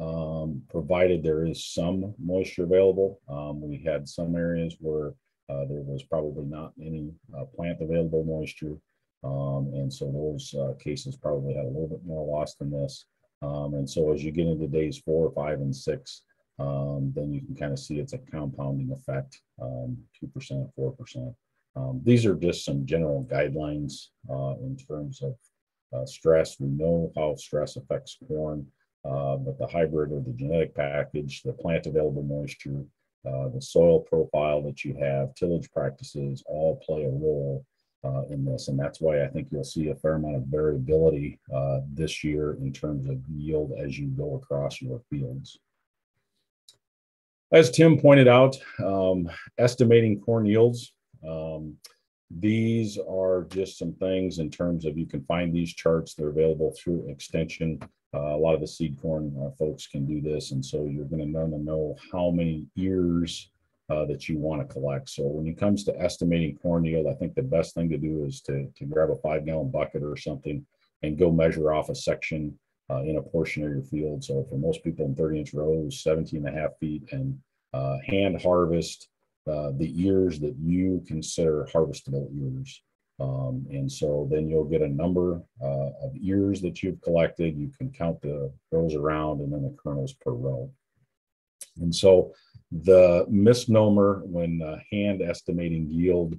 um, provided there is some moisture available. Um, we had some areas where uh, there was probably not any uh, plant available moisture. Um, and so those uh, cases probably had a little bit more loss than this. Um, and so as you get into days four, five, and six, um, then you can kind of see it's a compounding effect, 2%, um, 4%. Um, these are just some general guidelines uh, in terms of uh, stress. We know how stress affects corn, uh, but the hybrid or the genetic package, the plant available moisture, uh, the soil profile that you have, tillage practices all play a role uh, in this. And that's why I think you'll see a fair amount of variability uh, this year in terms of yield as you go across your fields. As Tim pointed out, um, estimating corn yields um, these are just some things in terms of you can find these charts. They're available through extension. Uh, a lot of the seed corn uh, folks can do this. And so you're going to want to know how many ears uh, that you want to collect. So when it comes to estimating corn yield, I think the best thing to do is to, to grab a five gallon bucket or something and go measure off a section uh, in a portion of your field. So for most people in 30 inch rows, 17 and a half feet and uh, hand harvest uh, the ears that you consider harvestable ears. Um, and so then you'll get a number uh, of ears that you've collected. You can count the rows around and then the kernels per row. And so the misnomer when uh, hand estimating yield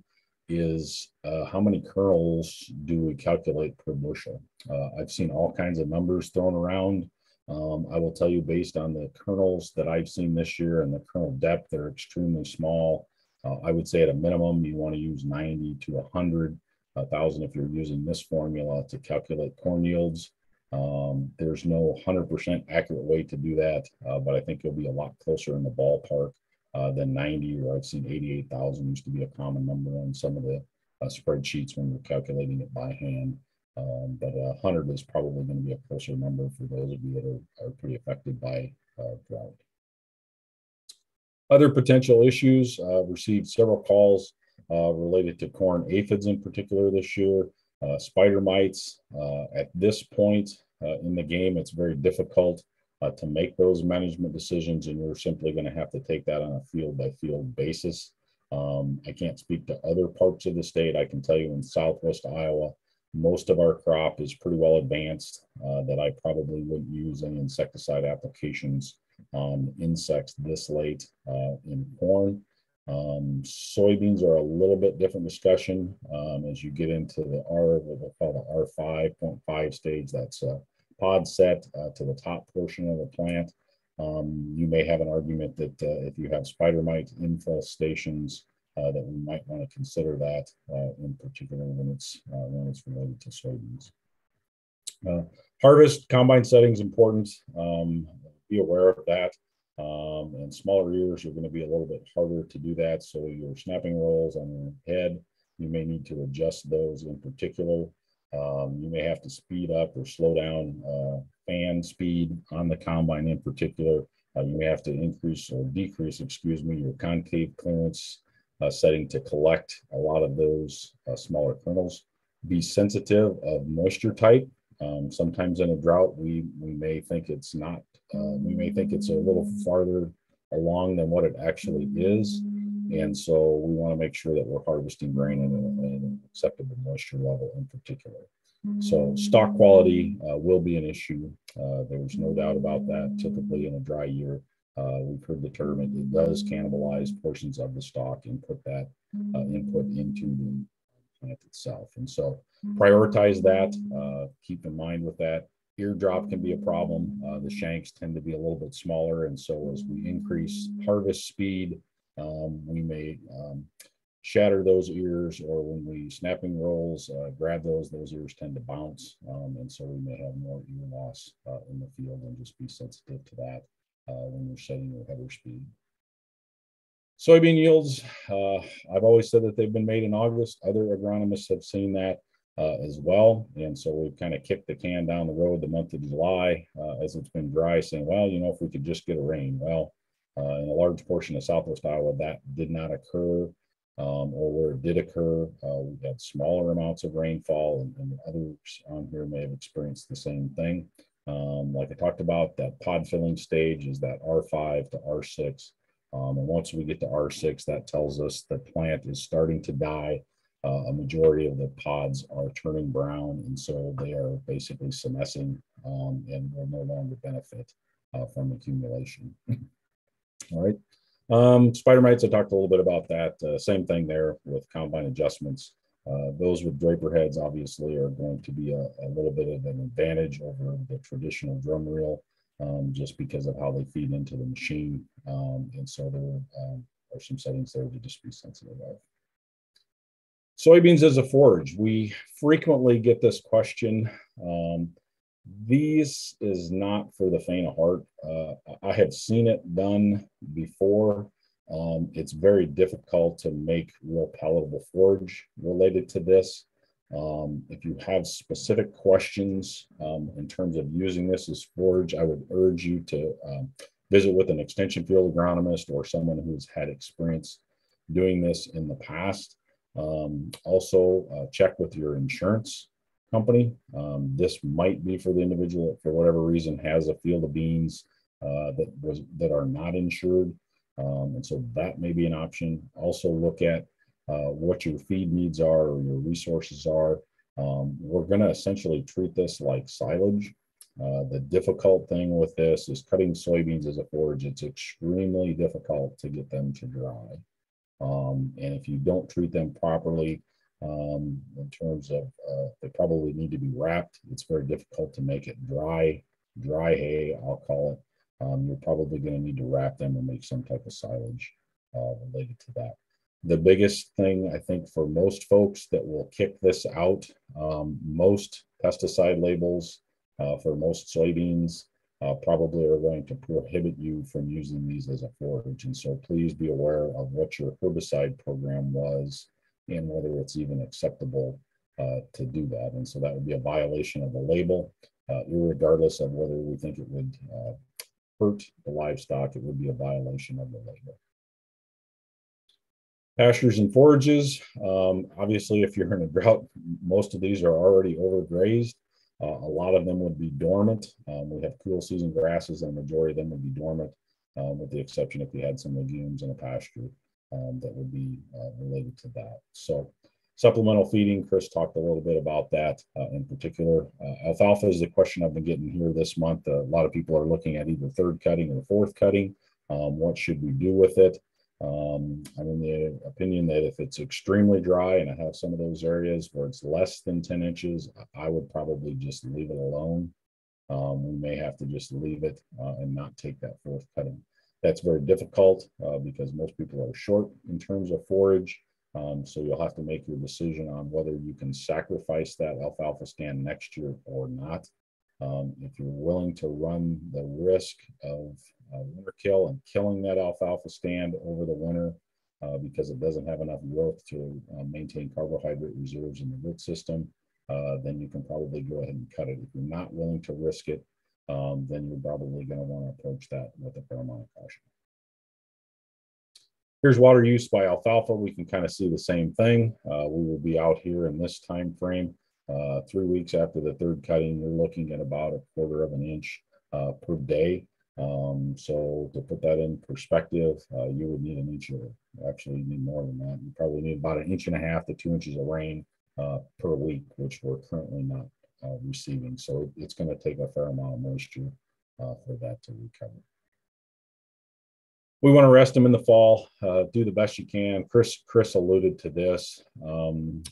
is uh, how many kernels do we calculate per bushel? Uh, I've seen all kinds of numbers thrown around. Um, I will tell you based on the kernels that I've seen this year and the kernel depth, they're extremely small. Uh, I would say at a minimum, you want to use 90 to 100, 1,000 if you're using this formula to calculate corn yields. Um, there's no 100% accurate way to do that, uh, but I think you'll be a lot closer in the ballpark uh, than 90, or I've seen 88,000 used to be a common number on some of the uh, spreadsheets when you're calculating it by hand. Um, but 100 is probably going to be a closer number for those of you that are, are pretty affected by uh, drought. Other potential issues, uh, received several calls uh, related to corn aphids in particular this year, uh, spider mites. Uh, at this point in the game, it's very difficult to make those management decisions, and you're simply going to have to take that on a field by field basis. Um, I can't speak to other parts of the state. I can tell you in southwest Iowa, most of our crop is pretty well advanced uh, that I probably wouldn't use any insecticide applications on insects this late uh, in corn. Um, soybeans are a little bit different discussion um, as you get into the R, what we call the R5.5 stage. That's a pod set uh, to the top portion of the plant. Um, you may have an argument that uh, if you have spider mite infestations, that we might want to consider that uh, in particular when it's uh, when it's related to soybeans. Uh, harvest combine settings important. Um, be aware of that. Um, and smaller ears are going to be a little bit harder to do that. So your snapping rolls on your head, you may need to adjust those in particular. Um, you may have to speed up or slow down uh, fan speed on the combine in particular. Uh, you may have to increase or decrease, excuse me, your concave clearance uh, setting to collect a lot of those uh, smaller kernels. Be sensitive of moisture type. Um, sometimes in a drought, we, we may think it's not, uh, we may think it's a little farther along than what it actually is. And so we want to make sure that we're harvesting grain at, an acceptable moisture level in particular. So stalk quality uh, will be an issue. Uh, there's no doubt about that. Typically in a dry year, uh, we've heard the term it, it, does cannibalize portions of the stalk and put that uh, input into the plant itself. And so prioritize that, uh, keep in mind with that. Eardrop can be a problem. Uh, the shanks tend to be a little bit smaller. And so as we increase harvest speed, um, we may um, shatter those ears or when we snapping rolls, uh, grab those, those ears tend to bounce. Um, and so we may have more ear loss uh, in the field and just be sensitive to that when you're setting your header speed. Soybean yields, uh, I've always said that they've been made in August. Other agronomists have seen that uh, as well. And so we've kind of kicked the can down the road the month of July uh, as it's been dry, saying, well, you know, if we could just get a rain. Well, uh, in a large portion of southwest Iowa, that did not occur. Um, or where it did occur, uh, we had smaller amounts of rainfall, and, and, others on here may have experienced the same thing. Um, like I talked about, that pod filling stage is that R5 to R6. Um, and once we get to R6, that tells us the plant is starting to die. Uh, a majority of the pods are turning brown, and so they are basically senescing um, and will no longer benefit uh, from accumulation. All right. Um, spider mites, I talked a little bit about that. Uh, same thing there with combine adjustments. Uh, those with draper heads obviously are going to be a, a, little bit of an advantage over the traditional drum reel um, just because of how they feed into the machine. Um, and so there um, are some settings there to just be sensitive of. Soybeans as a forage. We frequently get this question. Um, these is not for the faint of heart. Uh, I have seen it done before. Um, it's very difficult to make real palatable forage related to this. Um, if you have specific questions um, in terms of using this as forage, I would urge you to um, visit with an extension field agronomist or someone who's had experience doing this in the past. Um, also, uh, check with your insurance company. Um, this might be for the individual that, for whatever reason, has a field of beans uh, that was that are not insured, um, and so that may be an option. Also, look at uh, what your feed needs are or your resources are. Um, we're going to essentially treat this like silage. Uh, the difficult thing with this is cutting soybeans as a forage. It's extremely difficult to get them to dry. Um, and if you don't treat them properly, um, in terms of uh, they probably need to be wrapped, it's very difficult to make it dry, dry hay, I'll call it. Um, you're probably going to need to wrap them and make some type of silage uh, related to that. The biggest thing I think for most folks that will kick this out, um, most pesticide labels uh, for most soybeans uh, probably are going to prohibit you from using these as a forage. And so please be aware of what your herbicide program was and whether it's even acceptable uh, to do that. And so that would be a violation of the label, uh, regardless of whether we think it would uh, hurt the livestock, it would be a violation of the label. Pastures and forages. Um, obviously, if you're in a drought, most of these are already overgrazed. Uh, a lot of them would be dormant. Um, we have cool season grasses, and the majority of them would be dormant, um, with the exception if we had some legumes in a pasture um, that would be uh, related to that. So, supplemental feeding, Chris talked a little bit about that uh, in particular. Uh, alfalfa is the question I've been getting here this month. a lot of people are looking at either third cutting or fourth cutting. Um, what should we do with it? Um, I'm in the opinion that if it's extremely dry and I have some of those areas where it's less than 10 inches, I would probably just leave it alone. Um, we may have to just leave it uh, and not take that fourth cutting. That's very difficult uh, because most people are short in terms of forage. Um, so you'll have to make your decision on whether you can sacrifice that alfalfa stand next year or not. Um, if you're willing to run the risk of uh, winter kill and killing that alfalfa stand over the winter uh, because it doesn't have enough growth to uh, maintain carbohydrate reserves in the root system, uh, then you can probably go ahead and cut it. If you're not willing to risk it, um, then you're probably going to want to approach that with a fair amount of caution. Here's water use by alfalfa. We can kind of see the same thing. Uh, we will be out here in this time frame. Uh, three weeks after the third cutting, you're looking at about a quarter of an inch uh, per day. Um, so to put that in perspective, uh, you would need an inch of, actually you need more than that. You probably need about an inch and a half to two inches of rain uh, per week, which we're currently not uh, receiving. So it, it's going to take a fair amount of moisture for that to recover. We want to rest them in the fall. Uh, do the best you can. Chris Chris alluded to this. Um,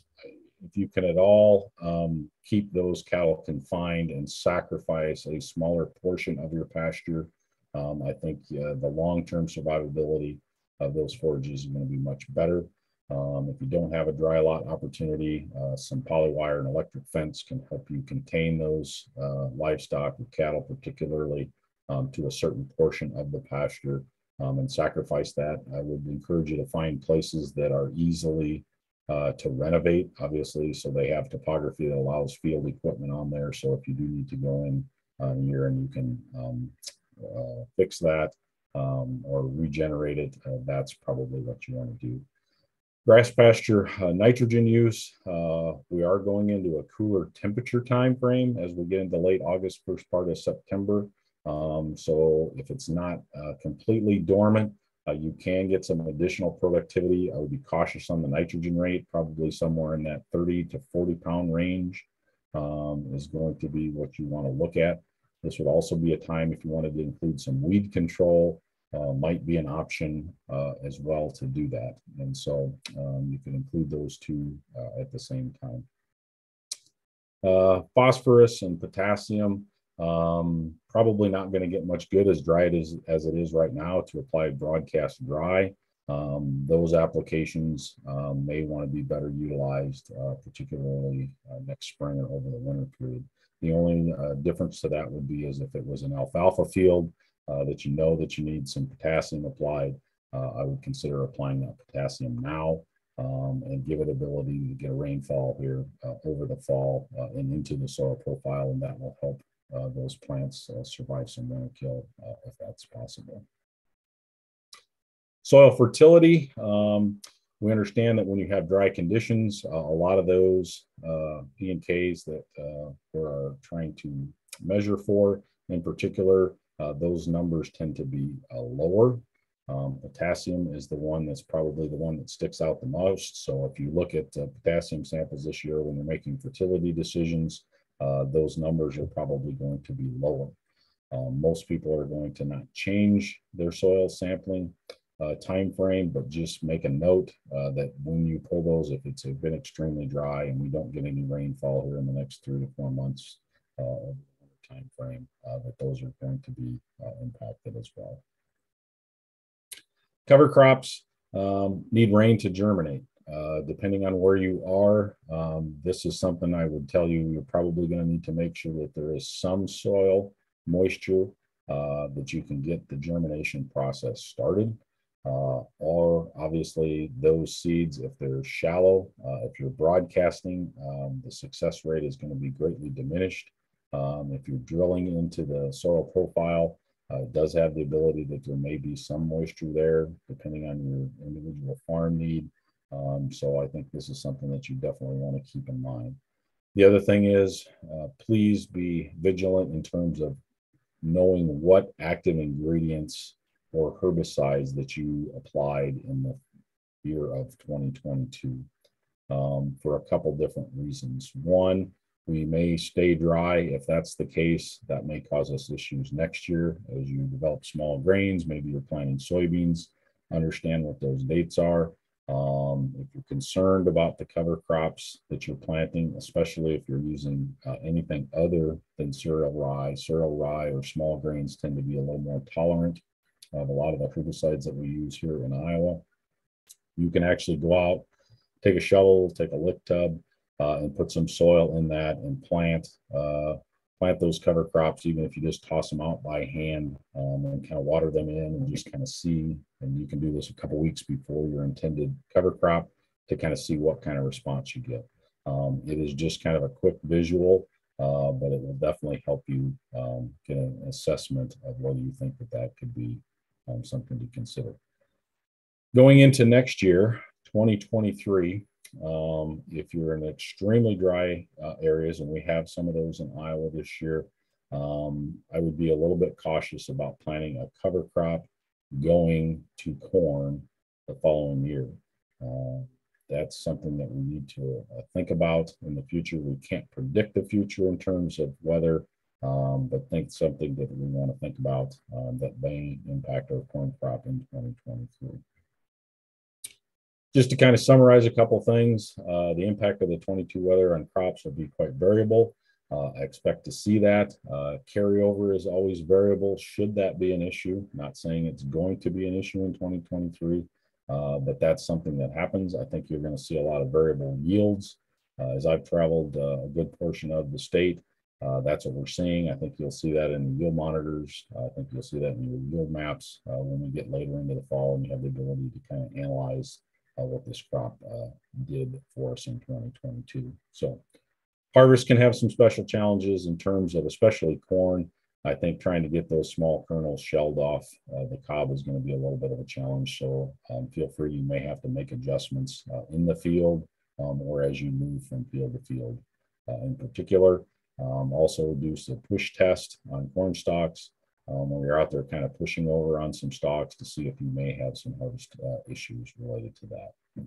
if you can at all um, keep those cattle confined and sacrifice a smaller portion of your pasture, um, I think uh, the long-term survivability of those forages is going to be much better. Um, if you don't have a dry lot opportunity, uh, some polywire and electric fence can help you contain those uh, livestock or cattle, particularly um, to a certain portion of the pasture um, and sacrifice that. I would encourage you to find places that are easily uh, to renovate, obviously. So they have topography that allows field equipment on there. So if you do need to go in uh, here and you can um, uh, fix that um, or regenerate it, uh, that's probably what you want to do. Grass pasture uh, nitrogen use. Uh, we are going into a cooler temperature time frame as we get into late August, first part of September. Um, so if it's not completely dormant, uh, you can get some additional productivity. I would be cautious on the nitrogen rate, probably somewhere in that 30 to 40 pound range um, is going to be what you want to look at. This would also be a time if you wanted to include some weed control, uh, might be an option uh, as well to do that. And so um, you can include those two uh, at the same time. Uh, phosphorus and potassium. Um, probably not going to get much good as dry as, as it is right now to apply broadcast dry. Um, those applications um, may want to be better utilized, uh, particularly uh, next spring or over the winter period. The only uh, difference to that would be as if it was an alfalfa field uh, that you know that you need some potassium applied. Uh, I would consider applying that potassium now um, and give it ability to get a rainfall here uh, over the fall and into the soil profile, and that will help those plants uh, survive some winter kill uh, if that's possible. Soil fertility. Um, we understand that when you have dry conditions, uh, a lot of those uh, P and Ks that uh, we're trying to measure for, in particular, uh, those numbers tend to be uh, lower. Um, potassium is the one that's probably the one that sticks out the most. So if you look at uh, potassium samples this year when you're making fertility decisions, those numbers are probably going to be lower. Um, most people are going to not change their soil sampling uh, time frame, but just make a note uh, that when you pull those, if it's been extremely dry and we don't get any rainfall here in the next three to four months uh, time frame, uh, that those are going to be uh, impacted as well. Cover crops um, need rain to germinate. Uh, depending on where you are, um, this is something I would tell you you're probably going to need to make sure that there is some soil moisture uh, that you can get the germination process started. Uh, or obviously those seeds, if they're shallow, uh, if you're broadcasting, um, the success rate is going to be greatly diminished. Um, if you're drilling into the soil profile, uh, it does have the ability that there may be some moisture there, depending on your individual farm need. Um, so I think this is something that you definitely want to keep in mind. The other thing is, uh, please be vigilant in terms of knowing what active ingredients or herbicides that you applied in the year of 2022 um, for a couple different reasons. One, we may stay dry. If that's the case, that may cause us issues next year as you develop small grains. Maybe you're planting soybeans. Understand what those dates are. Um, if you're concerned about the cover crops that you're planting, especially if you're using uh, anything other than cereal rye, cereal rye or small grains tend to be a little more tolerant of a lot of the herbicides that we use here in Iowa. You can actually go out, take a shovel, take a lick tub, uh, and put some soil in that and plant uh, plant those cover crops, even if you just toss them out by hand um, and kind of water them in and just kind of see. And you can do this a couple weeks before your intended cover crop to kind of see what kind of response you get. Um, it is just kind of a quick visual, uh, but it will definitely help you um, get an assessment of whether you think that that could be um, something to consider. Going into next year, 2023, um, if you're in extremely dry uh, areas, and we have some of those in Iowa this year, um, I would be a little bit cautious about planting a cover crop going to corn the following year. Uh, that's something that we need to uh, think about in the future. We can't predict the future in terms of weather, um, but think something that we want to think about um, that may impact our corn crop in 2023. Just to kind of summarize a couple things, uh, the impact of the 22 weather on crops will be quite variable. Uh, I expect to see that. Uh, carryover is always variable. Should that be an issue? Not saying it's going to be an issue in 2023, uh, but that's something that happens. I think you're going to see a lot of variable yields. Uh, as I've traveled uh, a good portion of the state, that's what we're seeing. I think you'll see that in the yield monitors. I think you'll see that in your yield maps when we get later into the fall and you have the ability to kind of analyze uh, what this crop uh, did for us in 2022. So harvest can have some special challenges in terms of especially corn. I think trying to get those small kernels shelled off uh, the cob is going to be a little bit of a challenge. So um, feel free, you may have to make adjustments in the field um, or as you move from field to field. in particular, um, also do the push test on corn stalks um, when you're out there kind of pushing over on some stalks to see if you may have some harvest uh, issues related to that.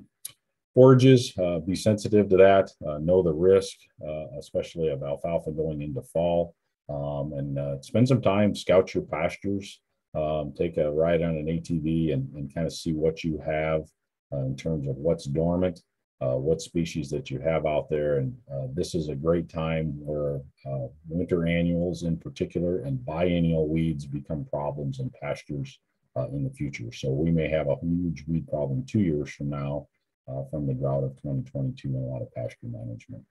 Forages, uh, be sensitive to that, uh, know the risk, uh, especially of alfalfa going into fall, um, and uh, spend some time, scout your pastures, um, take a ride on an ATV and, and kind of see what you have uh, in terms of what's dormant uh, what species that you have out there. And uh, this is a great time where uh, winter annuals in particular and biennial weeds become problems in pastures uh, in the future. So we may have a huge weed problem two years from now uh, from the drought of 2022 and a lot of pasture management.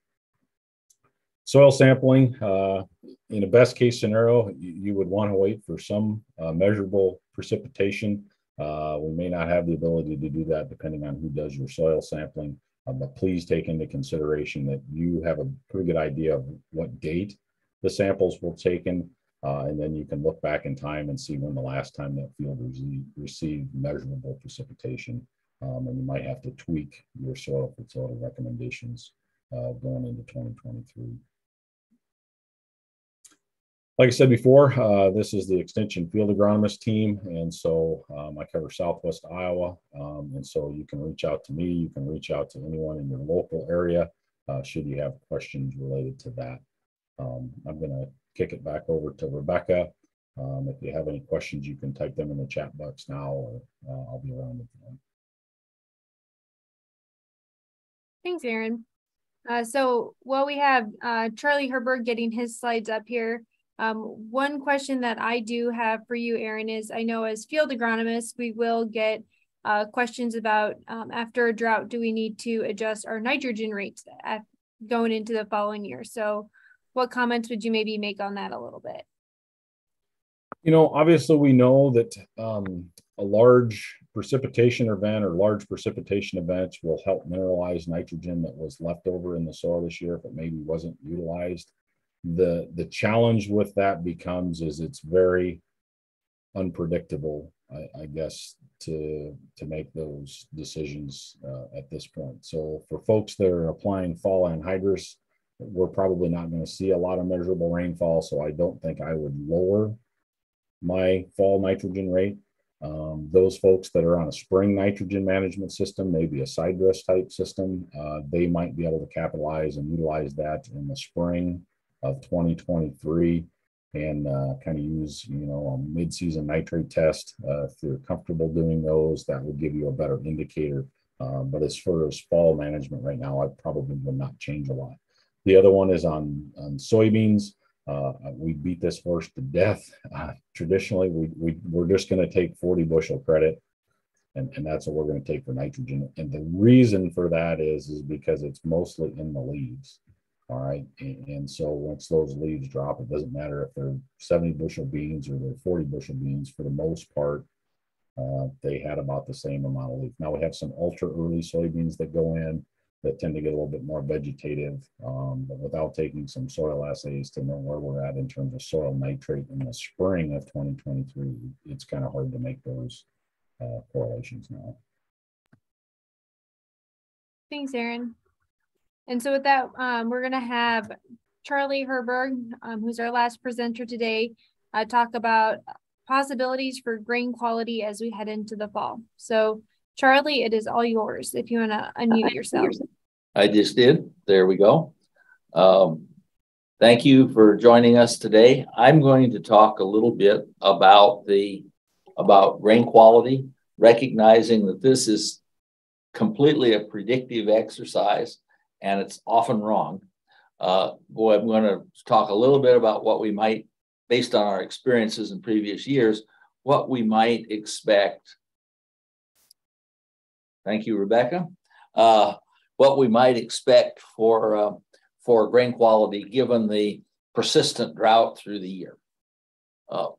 Soil sampling, uh, in a best case scenario, you, you would want to wait for some measurable precipitation. we may not have the ability to do that depending on who does your soil sampling. Uh, but please take into consideration that you have a pretty good idea of what date the samples were taken. Uh, and then you can look back in time and see when the last time that field received, received measurable precipitation. Um, and you might have to tweak your soil fertility recommendations uh, going into 2023. Like I said before, uh, this is the Extension Field Agronomist team, and so um, I cover Southwest Iowa. Um, and so you can reach out to me, you can reach out to anyone in your local area uh, should you have questions related to that. Um, I'm going to kick it back over to Rebecca. Um, if you have any questions, you can type them in the chat box now, or uh, I'll be around at the. Thanks, Aaron. Uh, so while we have uh, Charlie Hurburgh getting his slides up here, um, one question that I do have for you, Aaron, is I know as field agronomists, we will get uh, questions about um, after a drought, do we need to adjust our nitrogen rates at, going into the following year? So what comments would you maybe make on that a little bit? You know, obviously we know that um, a large precipitation event or large precipitation events will help mineralize nitrogen that was left over in the soil this year if it maybe wasn't utilized. The the challenge with that becomes is it's very unpredictable, I, I guess, to to make those decisions uh, at this point. So for folks that are applying fall anhydrous, we're probably not going to see a lot of measurable rainfall. So I don't think I would lower my fall nitrogen rate. Um, those folks that are on a spring nitrogen management system, maybe a side dress type system, uh, they might be able to capitalize and utilize that in the spring of 2023 and uh, kind of use, you know, a mid-season nitrate test. Uh, if you're comfortable doing those, that will give you a better indicator. Uh, but as far as fall management right now, I probably would not change a lot. The other one is on, on soybeans. Uh, we beat this horse to death. Uh, traditionally, we, we, we're just going to take 40 bushel credit, and, and that's what we're going to take for nitrogen. And the reason for that is, is because it's mostly in the leaves. All right. And, and so once those leaves drop, it doesn't matter if they're 70 bushel beans or they're 40 bushel beans. For the most part, uh, they had about the same amount of leaf. Now we have some ultra early soybeans that go in that tend to get a little bit more vegetative, um, but without taking some soil assays to know where we're at in terms of soil nitrate in the spring of 2023, it's kind of hard to make those uh, correlations now. Thanks, Aaron. And so with that, um, we're going to have Charlie Hurburgh, um, who's our last presenter today, uh, talk about possibilities for grain quality as we head into the fall. So Charlie, it is all yours if you want to unmute yourself. I just did. There we go. Um, thank you for joining us today. I'm going to talk a little bit about the about grain quality, recognizing that this is completely a predictive exercise and it's often wrong. Uh, boy, I'm going to talk a little bit about what we might, based on our experiences in previous years, what we might expect. Thank you, Rebecca. Uh, what we might expect for uh, for grain quality given the persistent drought through the year. Uh,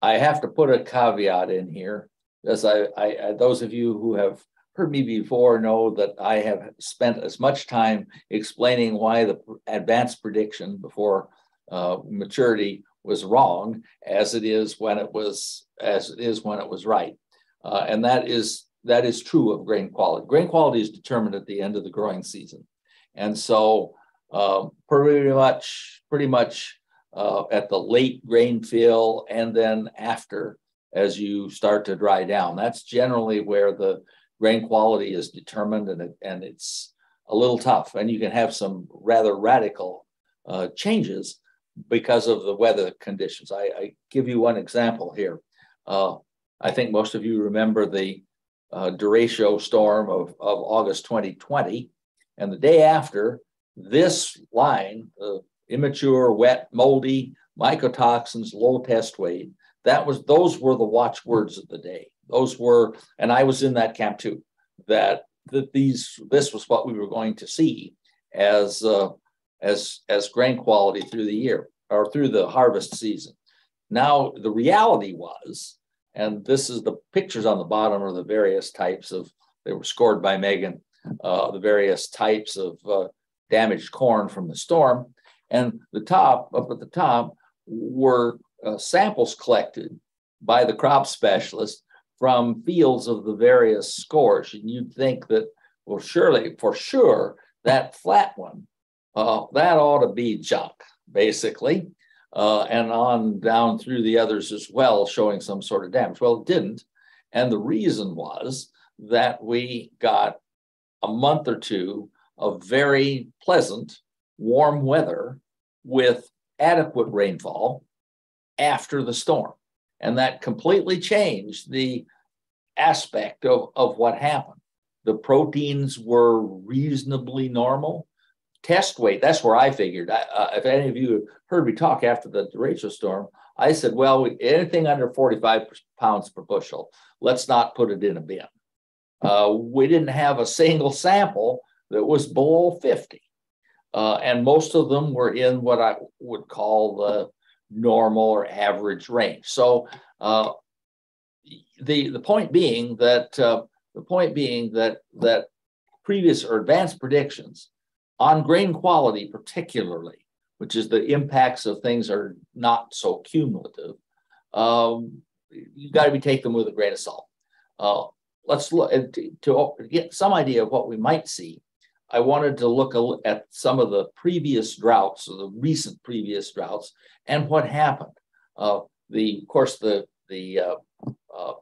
I have to put a caveat in here, as I, I, those of you who have heard me before know that I have spent as much time explaining why the advanced prediction before uh, maturity was wrong as it is when it was as it is when it was right, uh, and that is that is true of grain quality. Grain quality is determined at the end of the growing season, and so uh, pretty much pretty much uh, at the late grain fill and then after as you start to dry down. That's generally where the grain quality is determined and, it, and it's a little tough. And you can have some rather radical uh, changes because of the weather conditions. I, I give you one example here. Uh, I think most of you remember the uh, derecho storm of, of August 2020. And the day after, this line, immature, wet, moldy, mycotoxins, low test weight, that was those were the watchwords of the day. Those were, and I was in that camp too. That that these this was what we were going to see as uh, as as grain quality through the year or through the harvest season. Now the reality was, and this is the pictures on the bottom are the various types of they were scored by Megan, uh, the various types of uh, damaged corn from the storm. And the top, up at the top, were uh, samples collected by the crop specialist from fields of the various scores. And you'd think that, well, surely, for sure, that flat one, uh, that ought to be junk, basically, uh, and on down through the others as well, showing some sort of damage. Well, it didn't. And the reason was that we got a month or two of very pleasant, warm weather with adequate rainfall after the storm. And that completely changed the aspect of, of what happened. The proteins were reasonably normal. Test weight, that's where I figured. I, uh, if any of you heard me talk after the derecho storm, I said, well, we, anything under 45 pounds per bushel, let's not put it in a bin. Uh, we didn't have a single sample that was below 50. Uh, and most of them were in what I would call the normal or average range. So uh, the the point being that uh, the point being that that previous or advanced predictions on grain quality, particularly, which is the impacts of things are not so cumulative. Um, you got to be take them with a grain of salt. Uh, let's look to, to get some idea of what we might see. I wanted to look at some of the previous droughts, or the recent previous droughts, and what happened. Uh, the, of course, the the uh, uh,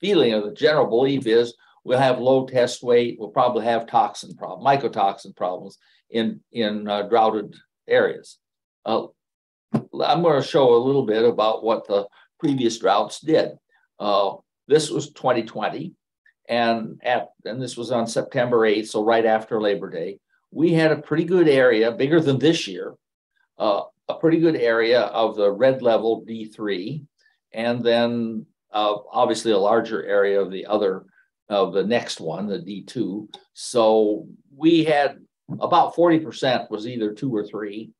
feeling or the general belief is we'll have low test weight, we'll probably have toxin problem, mycotoxin problems in in uh, droughted areas. Uh, I'm going to show a little bit about what the previous droughts did. Uh, this was 2020 and at and this was on September 8th, so right after Labor Day, we had a pretty good area, bigger than this year, uh, a pretty good area of the red level D3, and then uh, obviously a larger area of the other of the next one, the D2. So we had about 40% was either two or three,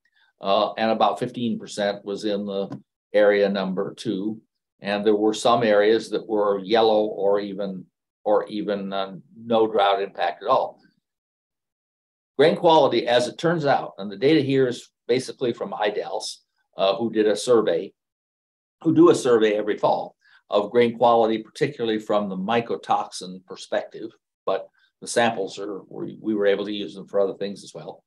uh, and about 15% was in the area number two. And there were some areas that were yellow or even or even uh, no drought impact at all. Grain quality, as it turns out, and the data here is basically from IDALS, uh, who did a survey, who do a survey every fall of grain quality, particularly from the mycotoxin perspective, but the samples are, we were able to use them for other things as well.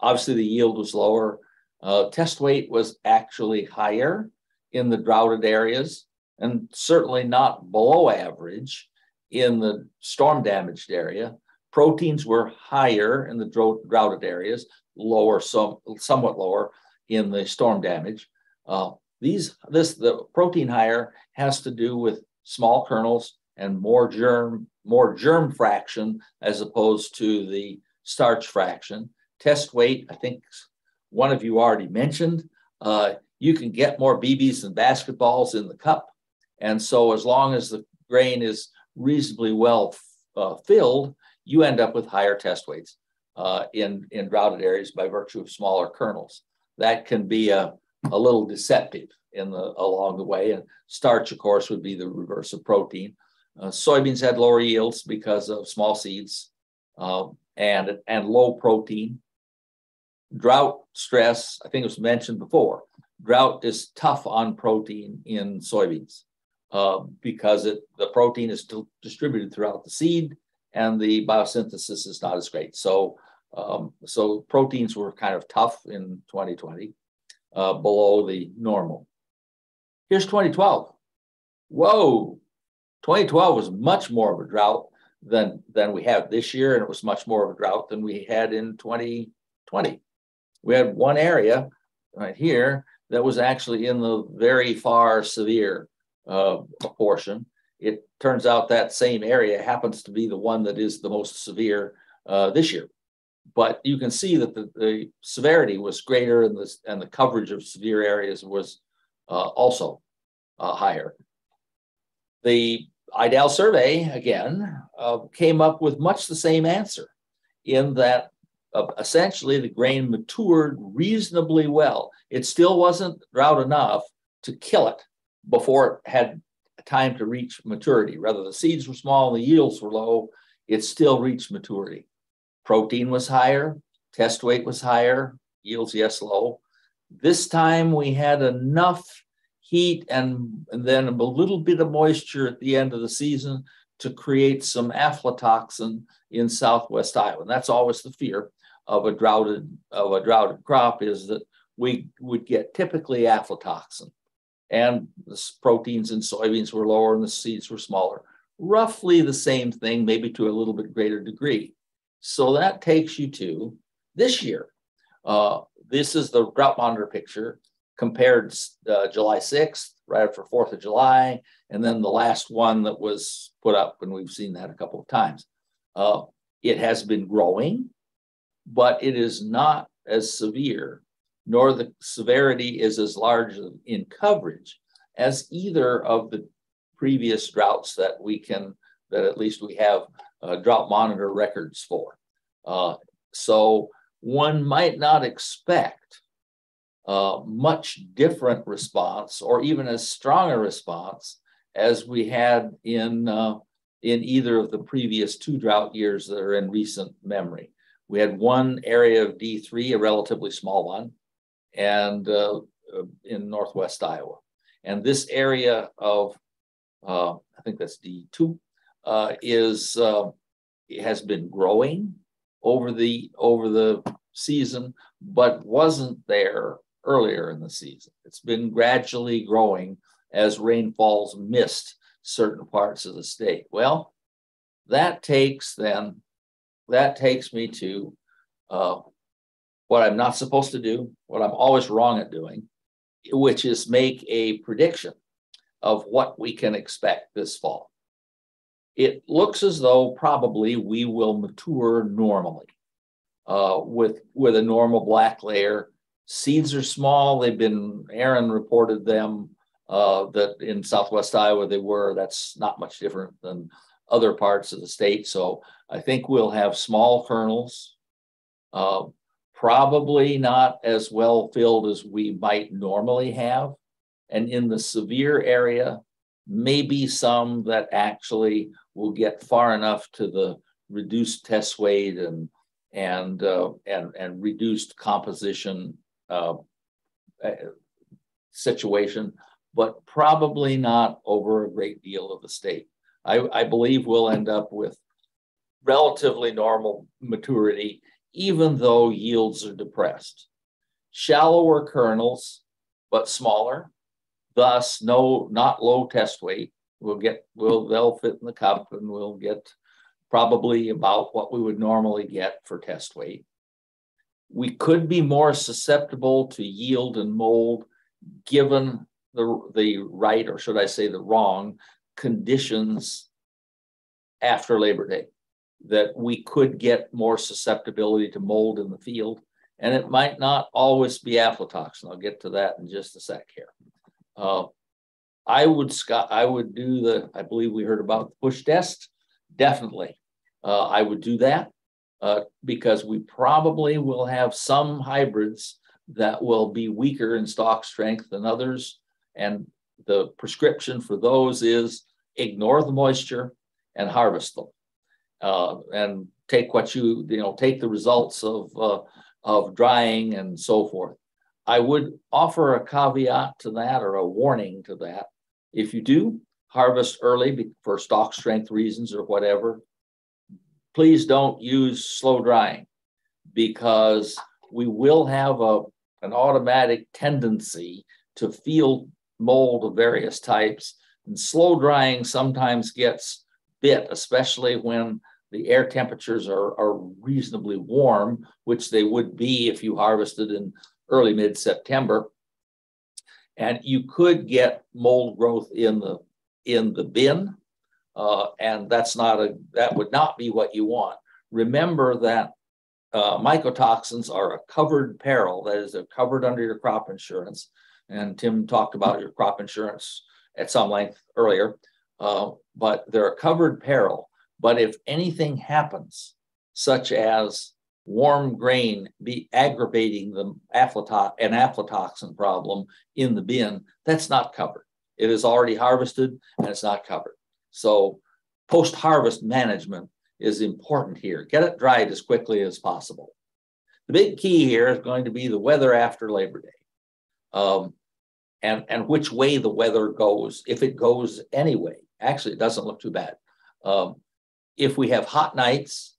Obviously, the yield was lower. Uh, test weight was actually higher in the droughted areas and certainly not below average in the storm damaged area. Proteins were higher in the droughted areas, lower, some, somewhat lower in the storm damage. Uh, these, this, the protein higher has to do with small kernels and more germ, more germ fraction as opposed to the starch fraction. Test weight, I think one of you already mentioned. Uh, you can get more BBs than basketballs in the cup. And so as long as the grain is reasonably well uh, filled, you end up with higher test weights uh, in, in droughted areas by virtue of smaller kernels. That can be a, a little deceptive in the along the way. And starch, of course, would be the reverse of protein. Uh, soybeans had lower yields because of small seeds um, and, and low protein. Drought stress, I think it was mentioned before, drought is tough on protein in soybeans uh, because it, the protein is still distributed throughout the seed and the biosynthesis is not as great. So, um, so proteins were kind of tough in 2020, uh, below the normal. Here's 2012. Whoa, 2012 was much more of a drought than than we have this year, and it was much more of a drought than we had in 2020. We had one area right here that was actually in the very far severe uh, portion. It turns out that same area happens to be the one that is the most severe uh, this year. But you can see that the, the severity was greater and the, and the coverage of severe areas was uh, also uh, higher. The IDAL survey, again, uh, came up with much the same answer in that uh, essentially the grain matured reasonably well. It still wasn't drought enough to kill it, before it had time to reach maturity. Rather, the seeds were small, the yields were low, it still reached maturity. Protein was higher, test weight was higher, yields, yes, low. This time we had enough heat and, and then a little bit of moisture at the end of the season to create some aflatoxin in southwest Iowa. And that's always the fear of a droughted of a droughted crop is that we would get typically aflatoxin. And the proteins in soybeans were lower and the seeds were smaller. Roughly the same thing, maybe to a little bit greater degree. So that takes you to this year. Uh, this is the drought monitor picture compared uh, July 6th, right after 4th of July, and then the last one that was put up, and we've seen that a couple of times. Uh, it has been growing, but it is not as severe, nor the severity is as large in coverage as either of the previous droughts that we can, that at least we have uh, drought monitor records for. Uh, so one might not expect uh, much different response or even as strong a response as we had in, uh, in either of the previous two drought years that are in recent memory. We had one area of D3, a relatively small one, and uh, in northwest Iowa. And this area of, uh, I think that's D2, uh, is uh, has been growing over the over the season, but wasn't there earlier in the season. It's been gradually growing as rainfalls missed certain parts of the state. Well, that takes then that takes me to uh, what I'm not supposed to do, what I'm always wrong at doing, which is make a prediction of what we can expect this fall. It looks as though probably we will mature normally uh, with with a normal black layer. Seeds are small. They've been Aaron reported them uh, that in Southwest Iowa they were. That's not much different than other parts of the state. So I think we'll have small kernels, uh, probably not as well filled as we might normally have. And in the severe area, maybe some that actually will get far enough to the reduced test weight and and uh, and and reduced composition uh, uh situation, but probably not over a great deal of the state. I, I believe we'll end up with relatively normal maturity, even though yields are depressed. Shallower kernels, but smaller, thus no not low test weight. We'll get will they'll fit in the cup and we'll get probably about what we would normally get for test weight. We could be more susceptible to yield and mold given the, the right, or should I say the wrong, conditions after Labor Day, that we could get more susceptibility to mold in the field. And it might not always be aflatoxin. I'll get to that in just a sec here. Uh, I would Scott, I would do the, I believe we heard about the push test. Definitely. Uh, I would do that uh, because we probably will have some hybrids that will be weaker in stalk strength than others. And the prescription for those is ignore the moisture and harvest them. Uh, and take what you, you know, take the results of, uh, of drying and so forth. I would offer a caveat to that or a warning to that. If you do harvest early for stalk strength reasons or whatever, please don't use slow drying because we will have a, an automatic tendency to feel mold of various types. And slow drying sometimes gets bit, especially when the air temperatures are, are reasonably warm, which they would be if you harvested in early mid September. And you could get mold growth in the in the bin uh, and that's not a that would not be what you want. Remember that uh, mycotoxins are a covered peril. That is, they're covered under your crop insurance. And Tim talked about your crop insurance at some length earlier. Uh, but they're a covered peril. But if anything happens, such as warm grain be aggravating the aflatoxin, an aflatoxin problem in the bin, that's not covered. It is already harvested and it's not covered. So post harvest management is important here. Get it dried as quickly as possible. The big key here is going to be the weather after Labor Day. um, and and which way the weather goes. If it goes anyway, actually, it doesn't look too bad. Um, if we have hot nights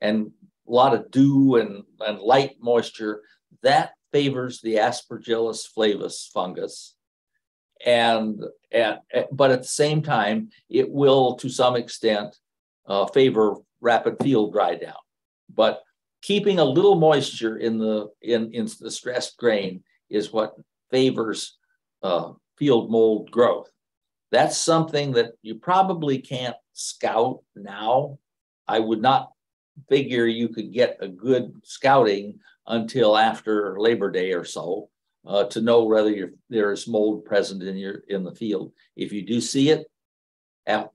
and a lot of dew and, and light moisture, that favors the Aspergillus flavus fungus. And, and but at the same time, it will to some extent uh, favor rapid field dry down. But keeping a little moisture in the in, in the stressed grain is what favors uh, field mold growth. That's something that you probably can't scout now. I would not figure you could get a good scouting until after Labor Day or so uh, to know whether there is mold present in your in the field. If you do see it,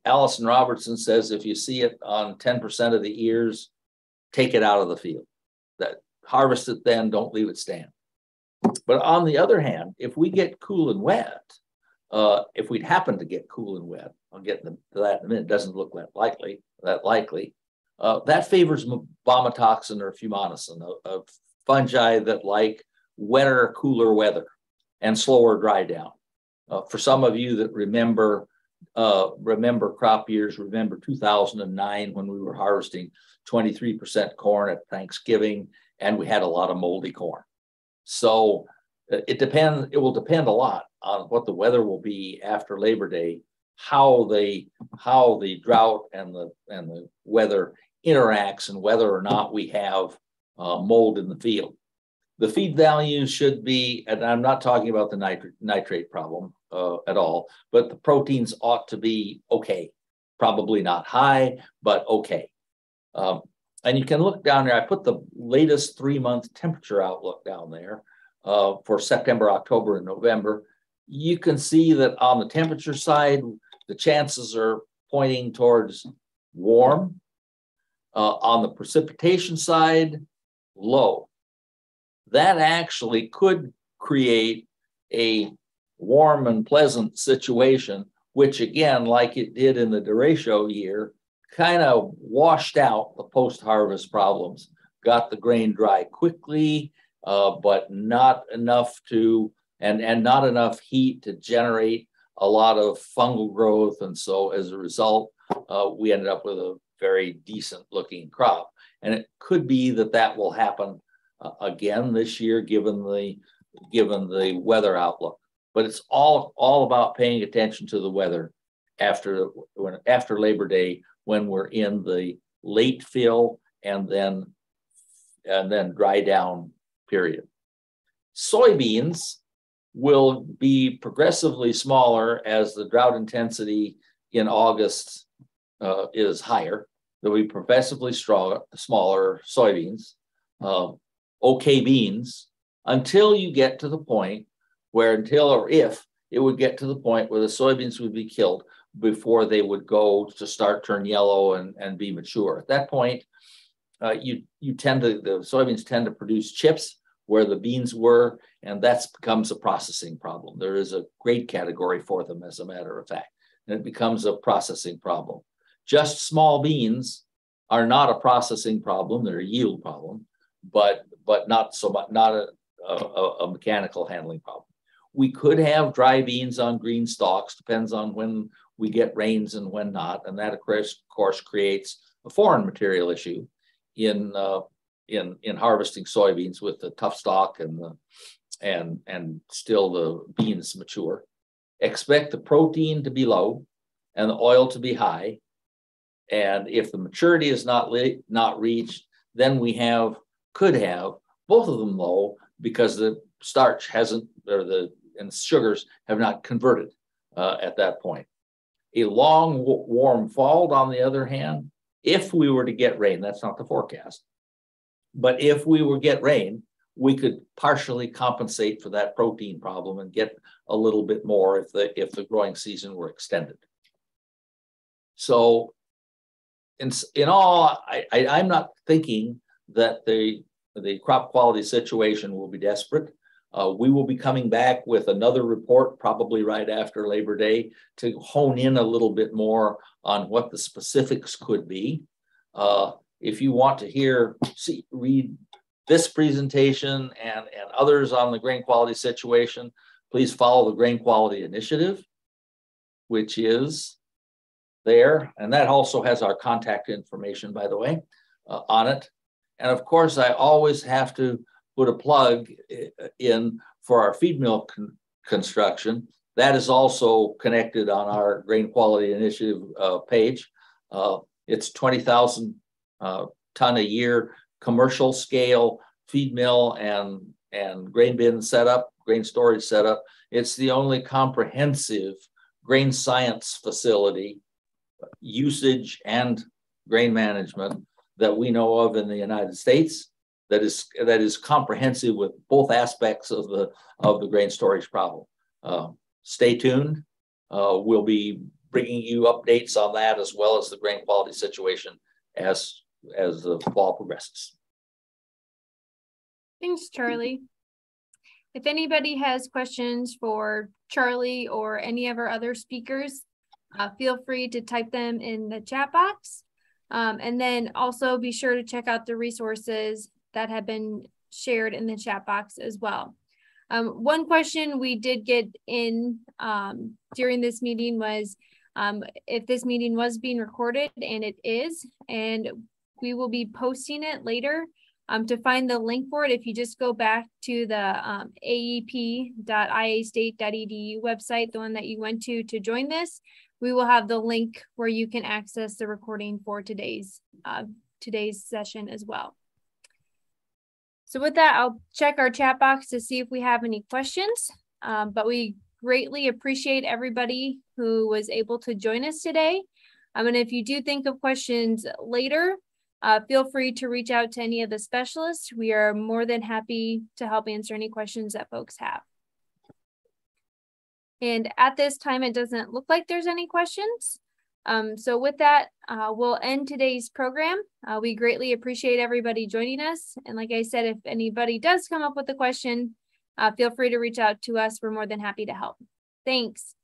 Alison Robertson says if you see it on 10% of the ears, take it out of the field. That harvest it then, don't leave it stand. But on the other hand, if we get cool and wet, uh, if we'd happen to get cool and wet, I'll get to that in a minute, it doesn't look that likely, that likely. Uh, that favors vomitoxin or fumonisin, a, a, fungi that like wetter, cooler weather and slower dry down. Uh, for some of you that remember uh, remember crop years, remember 2009 when we were harvesting 23% corn at Thanksgiving and we had a lot of moldy corn. So uh, it depends, it will depend a lot on what the weather will be after Labor Day, how the how the drought and the and the weather interacts and whether or not we have uh, mold in the field. The feed values should be, and I'm not talking about the nitrate, nitrate problem uh, at all, but the proteins ought to be okay. Probably not high, but okay. Um, and you can look down there. I put the latest three month temperature outlook down there uh, for September, October, and November. You can see that on the temperature side, the chances are pointing towards warm uh, on the precipitation side, low. That actually could create a warm and pleasant situation, which again, like it did in the derecho year, kind of washed out the post-harvest problems, got the grain dry quickly, uh, but not enough to, and, and not enough heat to generate a lot of fungal growth. And so as a result, uh, we ended up with a very decent looking crop. And it could be that that will happen uh, again this year, given the given the weather outlook. But it's all all about paying attention to the weather after when after Labor Day when we're in the late fill and then and then dry down period. Soybeans will be progressively smaller as the drought intensity in August uh, is higher. There'll be progressively strong, smaller soybeans, uh, okay beans, until you get to the point where, until or if it would get to the point where the soybeans would be killed before they would go to start turn yellow and, and be mature. At that point, uh, you you tend to the soybeans tend to produce chips where the beans were, and that becomes a processing problem. There is a great category for them, as a matter of fact, and it becomes a processing problem. Just small beans are not a processing problem; they're a yield problem, but but not so much not a, a, a mechanical handling problem. We could have dry beans on green stalks, depends on when we get rains and when not, and that of course, of course creates a foreign material issue in uh, in in harvesting soybeans with the tough stalk and the and and still the beans mature. Expect the protein to be low and the oil to be high. And if the maturity is not not reached, then we have could have both of them low because the starch hasn't or the and sugars have not converted uh, at that point. A long warm fall, on the other hand, if we were to get rain, that's not the forecast, but if we were get rain, we could partially compensate for that protein problem and get a little bit more if the if the growing season were extended. So in, in all, I, I, I'm not thinking that the the crop quality situation will be desperate. Uh, we will be coming back with another report probably right after Labor Day to hone in a little bit more on what the specifics could be. Uh, if you want to hear, see, read this presentation and, and others on the grain quality situation, please follow the Grain Quality Initiative, which is there. And that also has our contact information, by the way, uh, on it. And of course, I always have to put a plug in for our feed mill con construction. That is also connected on our Grain Quality Initiative uh, page. Uh, it's 20,000 uh, ton a year commercial scale feed mill and, and grain bin setup, grain storage setup. It's the only comprehensive grain science facility, usage and grain management that we know of in the United States that is that is comprehensive with both aspects of the of the grain storage problem. Uh, stay tuned. Uh, we'll be bringing you updates on that as well as the grain quality situation as as the fall progresses. Thanks, Charlie. If anybody has questions for Charlie or any of our other speakers, uh, feel free to type them in the chat box. Um, and then also be sure to check out the resources that have been shared in the chat box as well. Um, one question we did get in um, during this meeting was um, if this meeting was being recorded, and it is, and we will be posting it later. Um, to find the link for it, if you just go back to the um, aep.iastate.edu website, the one that you went to to join this, we will have the link where you can access the recording for today's uh, today's session as well. So with that, I'll check our chat box to see if we have any questions. Um, but we greatly appreciate everybody who was able to join us today. Um, and if you do think of questions later, uh, feel free to reach out to any of the specialists. We are more than happy to help answer any questions that folks have. And at this time, it doesn't look like there's any questions. Um, so with that, uh, we'll end today's program. Uh, we greatly appreciate everybody joining us. And like I said, if anybody does come up with a question, uh, feel free to reach out to us. We're more than happy to help. Thanks.